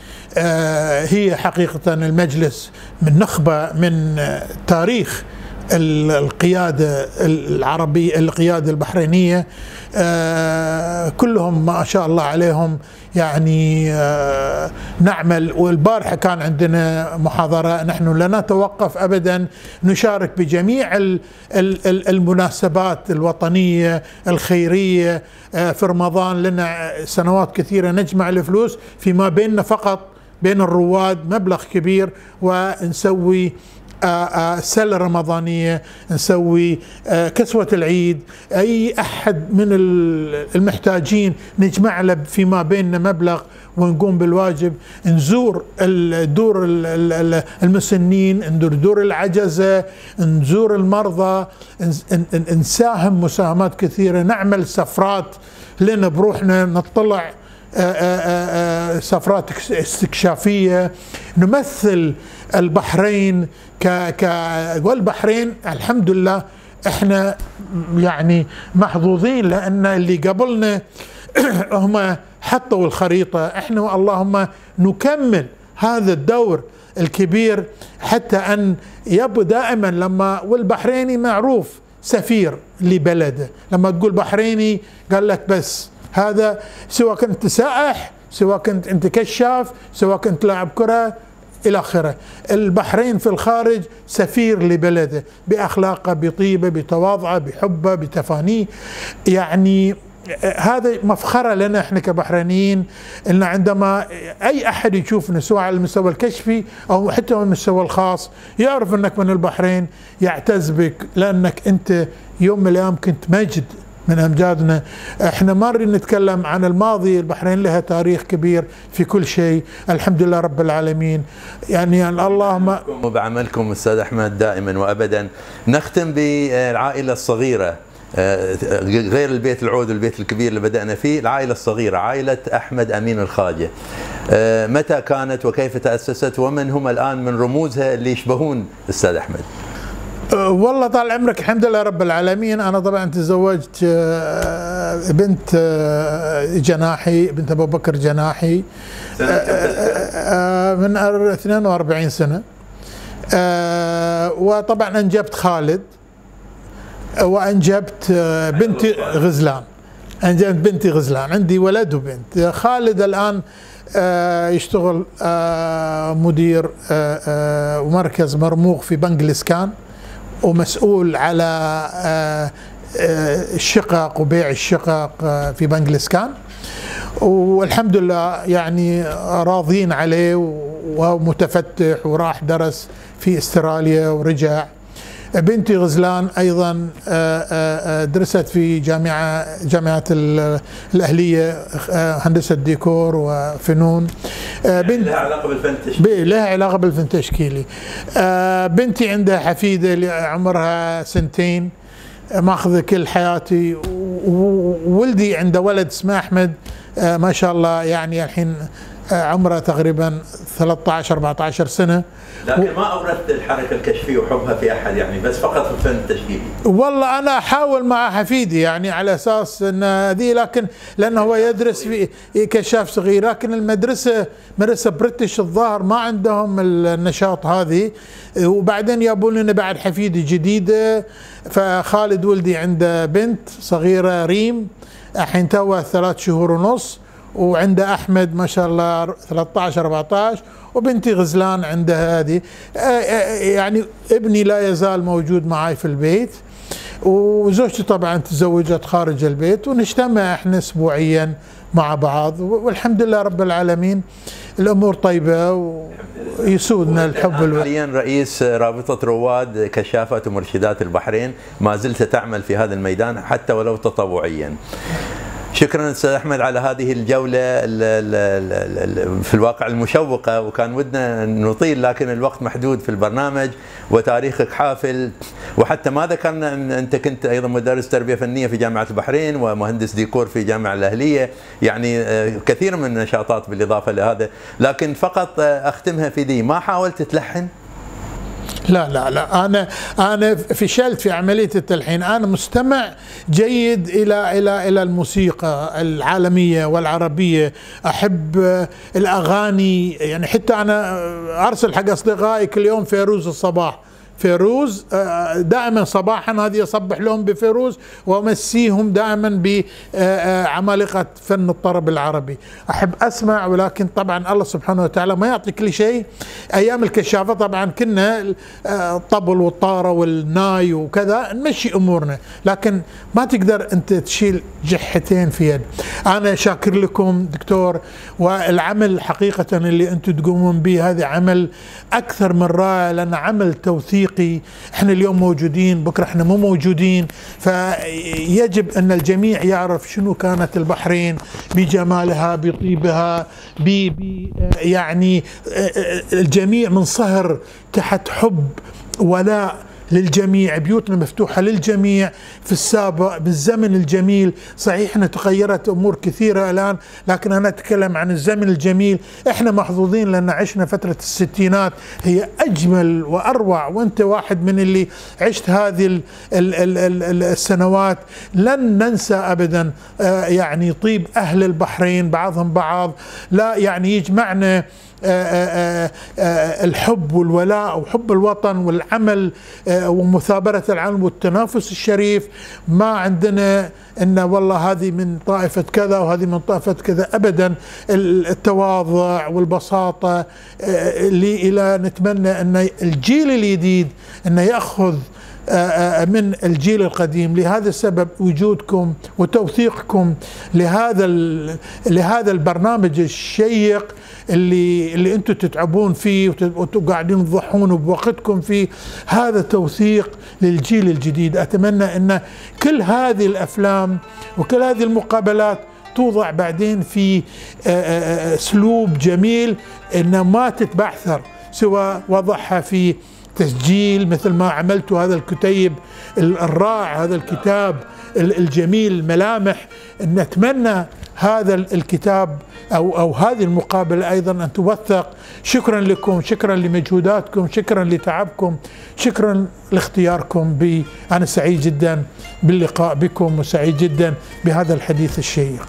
Speaker 2: هي حقيقة المجلس من نخبة من تاريخ القيادة العربية القيادة البحرينية آه، كلهم ما شاء الله عليهم يعني آه، نعمل. والبارحة كان عندنا محاضرة نحن لا نتوقف أبدا نشارك بجميع المناسبات الوطنية الخيرية. آه، في رمضان لنا سنوات كثيرة نجمع الفلوس فيما بيننا فقط بين الرواد مبلغ كبير ونسوي آه، آه، سلة رمضانية نسوي آه، كسوة العيد. أي أحد من المحتاجين نجمع له فيما بيننا مبلغ ونقوم بالواجب. نزور دور المسنين ندور دور العجزة نزور المرضى نساهم مساهمات كثيرة نعمل سفرات لنا بروحنا نطلع سفرات استكشافية. نمثل البحرين ك ك والبحرين الحمد لله إحنا يعني محظوظين لأن اللي قبلنا هم حطوا الخريطة. إحنا اللهم نكمل هذا الدور الكبير حتى أن يبدو دائما لما والبحريني معروف سفير لبلده. لما تقول بحريني قال لك بس هذا سواء كنت سائح سواء كنت انت كشاف سواء كنت لاعب كرة إلى آخره. البحرين في الخارج سفير لبلده بأخلاقه بطيبه بتواضعه بحبه بتفانيه. يعني هذا مفخرة لنا إحنا كبحرينيين إن عندما أي أحد يشوفنا سواء على المستوى الكشفي أو حتى على المستوى الخاص يعرف إنك من البحرين يعتز بك لأنك أنت يوم من الأيام كنت مجد من أمجادنا. إحنا ما نريد نتكلم عن الماضي البحرين لها تاريخ كبير في كل شيء. الحمد لله رب العالمين. يعني اللهم
Speaker 1: وبعملكم أستاذ أحمد دائما وابدا. نختم بالعائلة الصغيرة. آه، غير البيت العود والبيت الكبير اللي بدأنا فيه العائلة الصغيرة عائلة أحمد أمين الخاجة. آه، متى كانت وكيف تأسست؟ ومن هم الآن من رموزها اللي يشبهون أستاذ أحمد؟
Speaker 2: والله طال عمرك الحمد لله رب العالمين. أنا طبعا تزوجت أه، بنت أه، جناحي بنت أبو بكر جناحي من 42 سنة. وطبعا أنجبت خالد وأنجبت بنتي غزلان. أنجبت بنتي غزلان. عندي ولد وبنت. خالد الآن يشتغل مدير ومركز مرموق في بنجلسكان ومسؤول على آه، آه، الشقق وبيع الشقق آه، في بنجلسكان والحمد لله يعني راضين عليه ومتفتح وراح درس في استراليا ورجع. بنتي غزلان أيضا درست في جامعة جامعة الأهلية هندسة ديكور وفنون.
Speaker 1: بنت لها علاقة بالفن التشكيلي
Speaker 2: لها علاقة بالفن التشكيلي بنتي عندها حفيدة عمرها سنتين ماخذة كل حياتي وولدي عنده ولد اسمه أحمد. ما شاء الله يعني الحين عمره تقريبا 13 14 سنة.
Speaker 1: لكن ما اورثت الحركة الكشفية وحبها في أحد يعني بس فقط في الفن التشكيلي
Speaker 2: والله أنا أحاول مع حفيدي يعني على أساس إن ذي لكن لأنه هو يدرس في كشاف صغير. لكن المدرسة مدرسة British الظاهر ما عندهم النشاط هذه. وبعدين يبون لنا بعد حفيدي جديدة. فخالد ولدي عنده بنت صغيرة ريم الحين توها ثلاث شهور ونص. وعنده أحمد ما شاء الله 13 14 وبنتي غزلان عندها هذه. يعني ابني لا يزال موجود معي في البيت وزوجتي طبعا تزوجت خارج البيت ونجتمع إحنا اسبوعيا مع بعض والحمد لله رب العالمين الأمور طيبة ويسودنا الحب
Speaker 1: حاليا رئيس رابطة رواد كشافات ومرشدات البحرين ما زلت تعمل في هذا الميدان حتى ولو تطوعيا. شكرا أستاذ أحمد على هذه الجولة في الواقع المشوقة وكان ودنا نطيل لكن الوقت محدود في البرنامج وتاريخك حافل. وحتى ما ذكرنا ان أنت كنت أيضا مدرس تربية فنية في جامعة البحرين ومهندس ديكور في جامعة الأهلية يعني آه، كثير من النشاطات بالإضافة لهذا. لكن فقط آه، أختمها في دي ما حاولت تلحن؟
Speaker 2: لا لا لا. أنا أنا فشلت في عملية التلحين. أنا مستمع جيد إلى إلى إلى الموسيقى العالمية والعربية. أحب الأغاني يعني حتى أنا أرسل حق أصدقائي كل يوم فيروز الصباح. فيروز آه، دائما صباحا هذه اصبح لهم بفيروز وأمسيهم دائما بعمالقة آه، فن الطرب العربي. أحب أسمع ولكن طبعا الله سبحانه وتعالى ما يعطي كل شيء. أيام الكشافة طبعا كنا آه، الطبل والطارة والناي وكذا نمشي أمورنا. لكن ما تقدر أنت تشيل جحتين في يد. أنا شاكر لكم دكتور والعمل حقيقة اللي أنتم تقومون به هذا عمل أكثر من رائع لأن عمل توثيق حقيقي إحنا اليوم موجودين بكرة إحنا مو موجودين. فيجب أن الجميع يعرف شنو كانت البحرين بجمالها بطيبها ب يعني الجميع منصهر تحت حب ولاء للجميع بيوتنا مفتوحة للجميع في السابق بالزمن الجميل. صحيح أنها تغيرت أمور كثيرة الآن لكن أنا أتكلم عن الزمن الجميل. إحنا محظوظين لأن عشنا فترة الستينات. هي أجمل وأروع وأنت واحد من اللي عشت هذه ال ال ال السنوات. لن ننسى أبدا آه، يعني طيب أهل البحرين بعضهم بعض. لا يعني يجمعنا الحب والولاء وحب الوطن والعمل ومثابرة العالم والتنافس الشريف. ما عندنا إن والله هذه من طائفة كذا وهذه من طائفة كذا. ابدا التواضع والبساطة اللي إلى نتمنى أن الجيل الجديد انه يأخذ من الجيل القديم. لهذا السبب وجودكم وتوثيقكم لهذا لهذا البرنامج الشيق اللي اللي أنتم تتعبون فيه وقاعدين تضحون بوقتكم فيه. هذا توثيق للجيل الجديد. أتمنى إن كل هذه الأفلام وكل هذه المقابلات توضع بعدين في أسلوب جميل انه ما تتبعثر سوى وضعها في تسجيل مثل ما عملت هذا الكتيب الرائع هذا الكتاب الجميل الملامح. نتمنى هذا الكتاب أو أو هذه المقابلة أيضا أن توثق. شكرا لكم شكرا لمجهوداتكم شكرا لتعبكم شكرا لاختياركم بي. أنا سعيد جدا باللقاء بكم وسعيد جدا بهذا الحديث الشيق.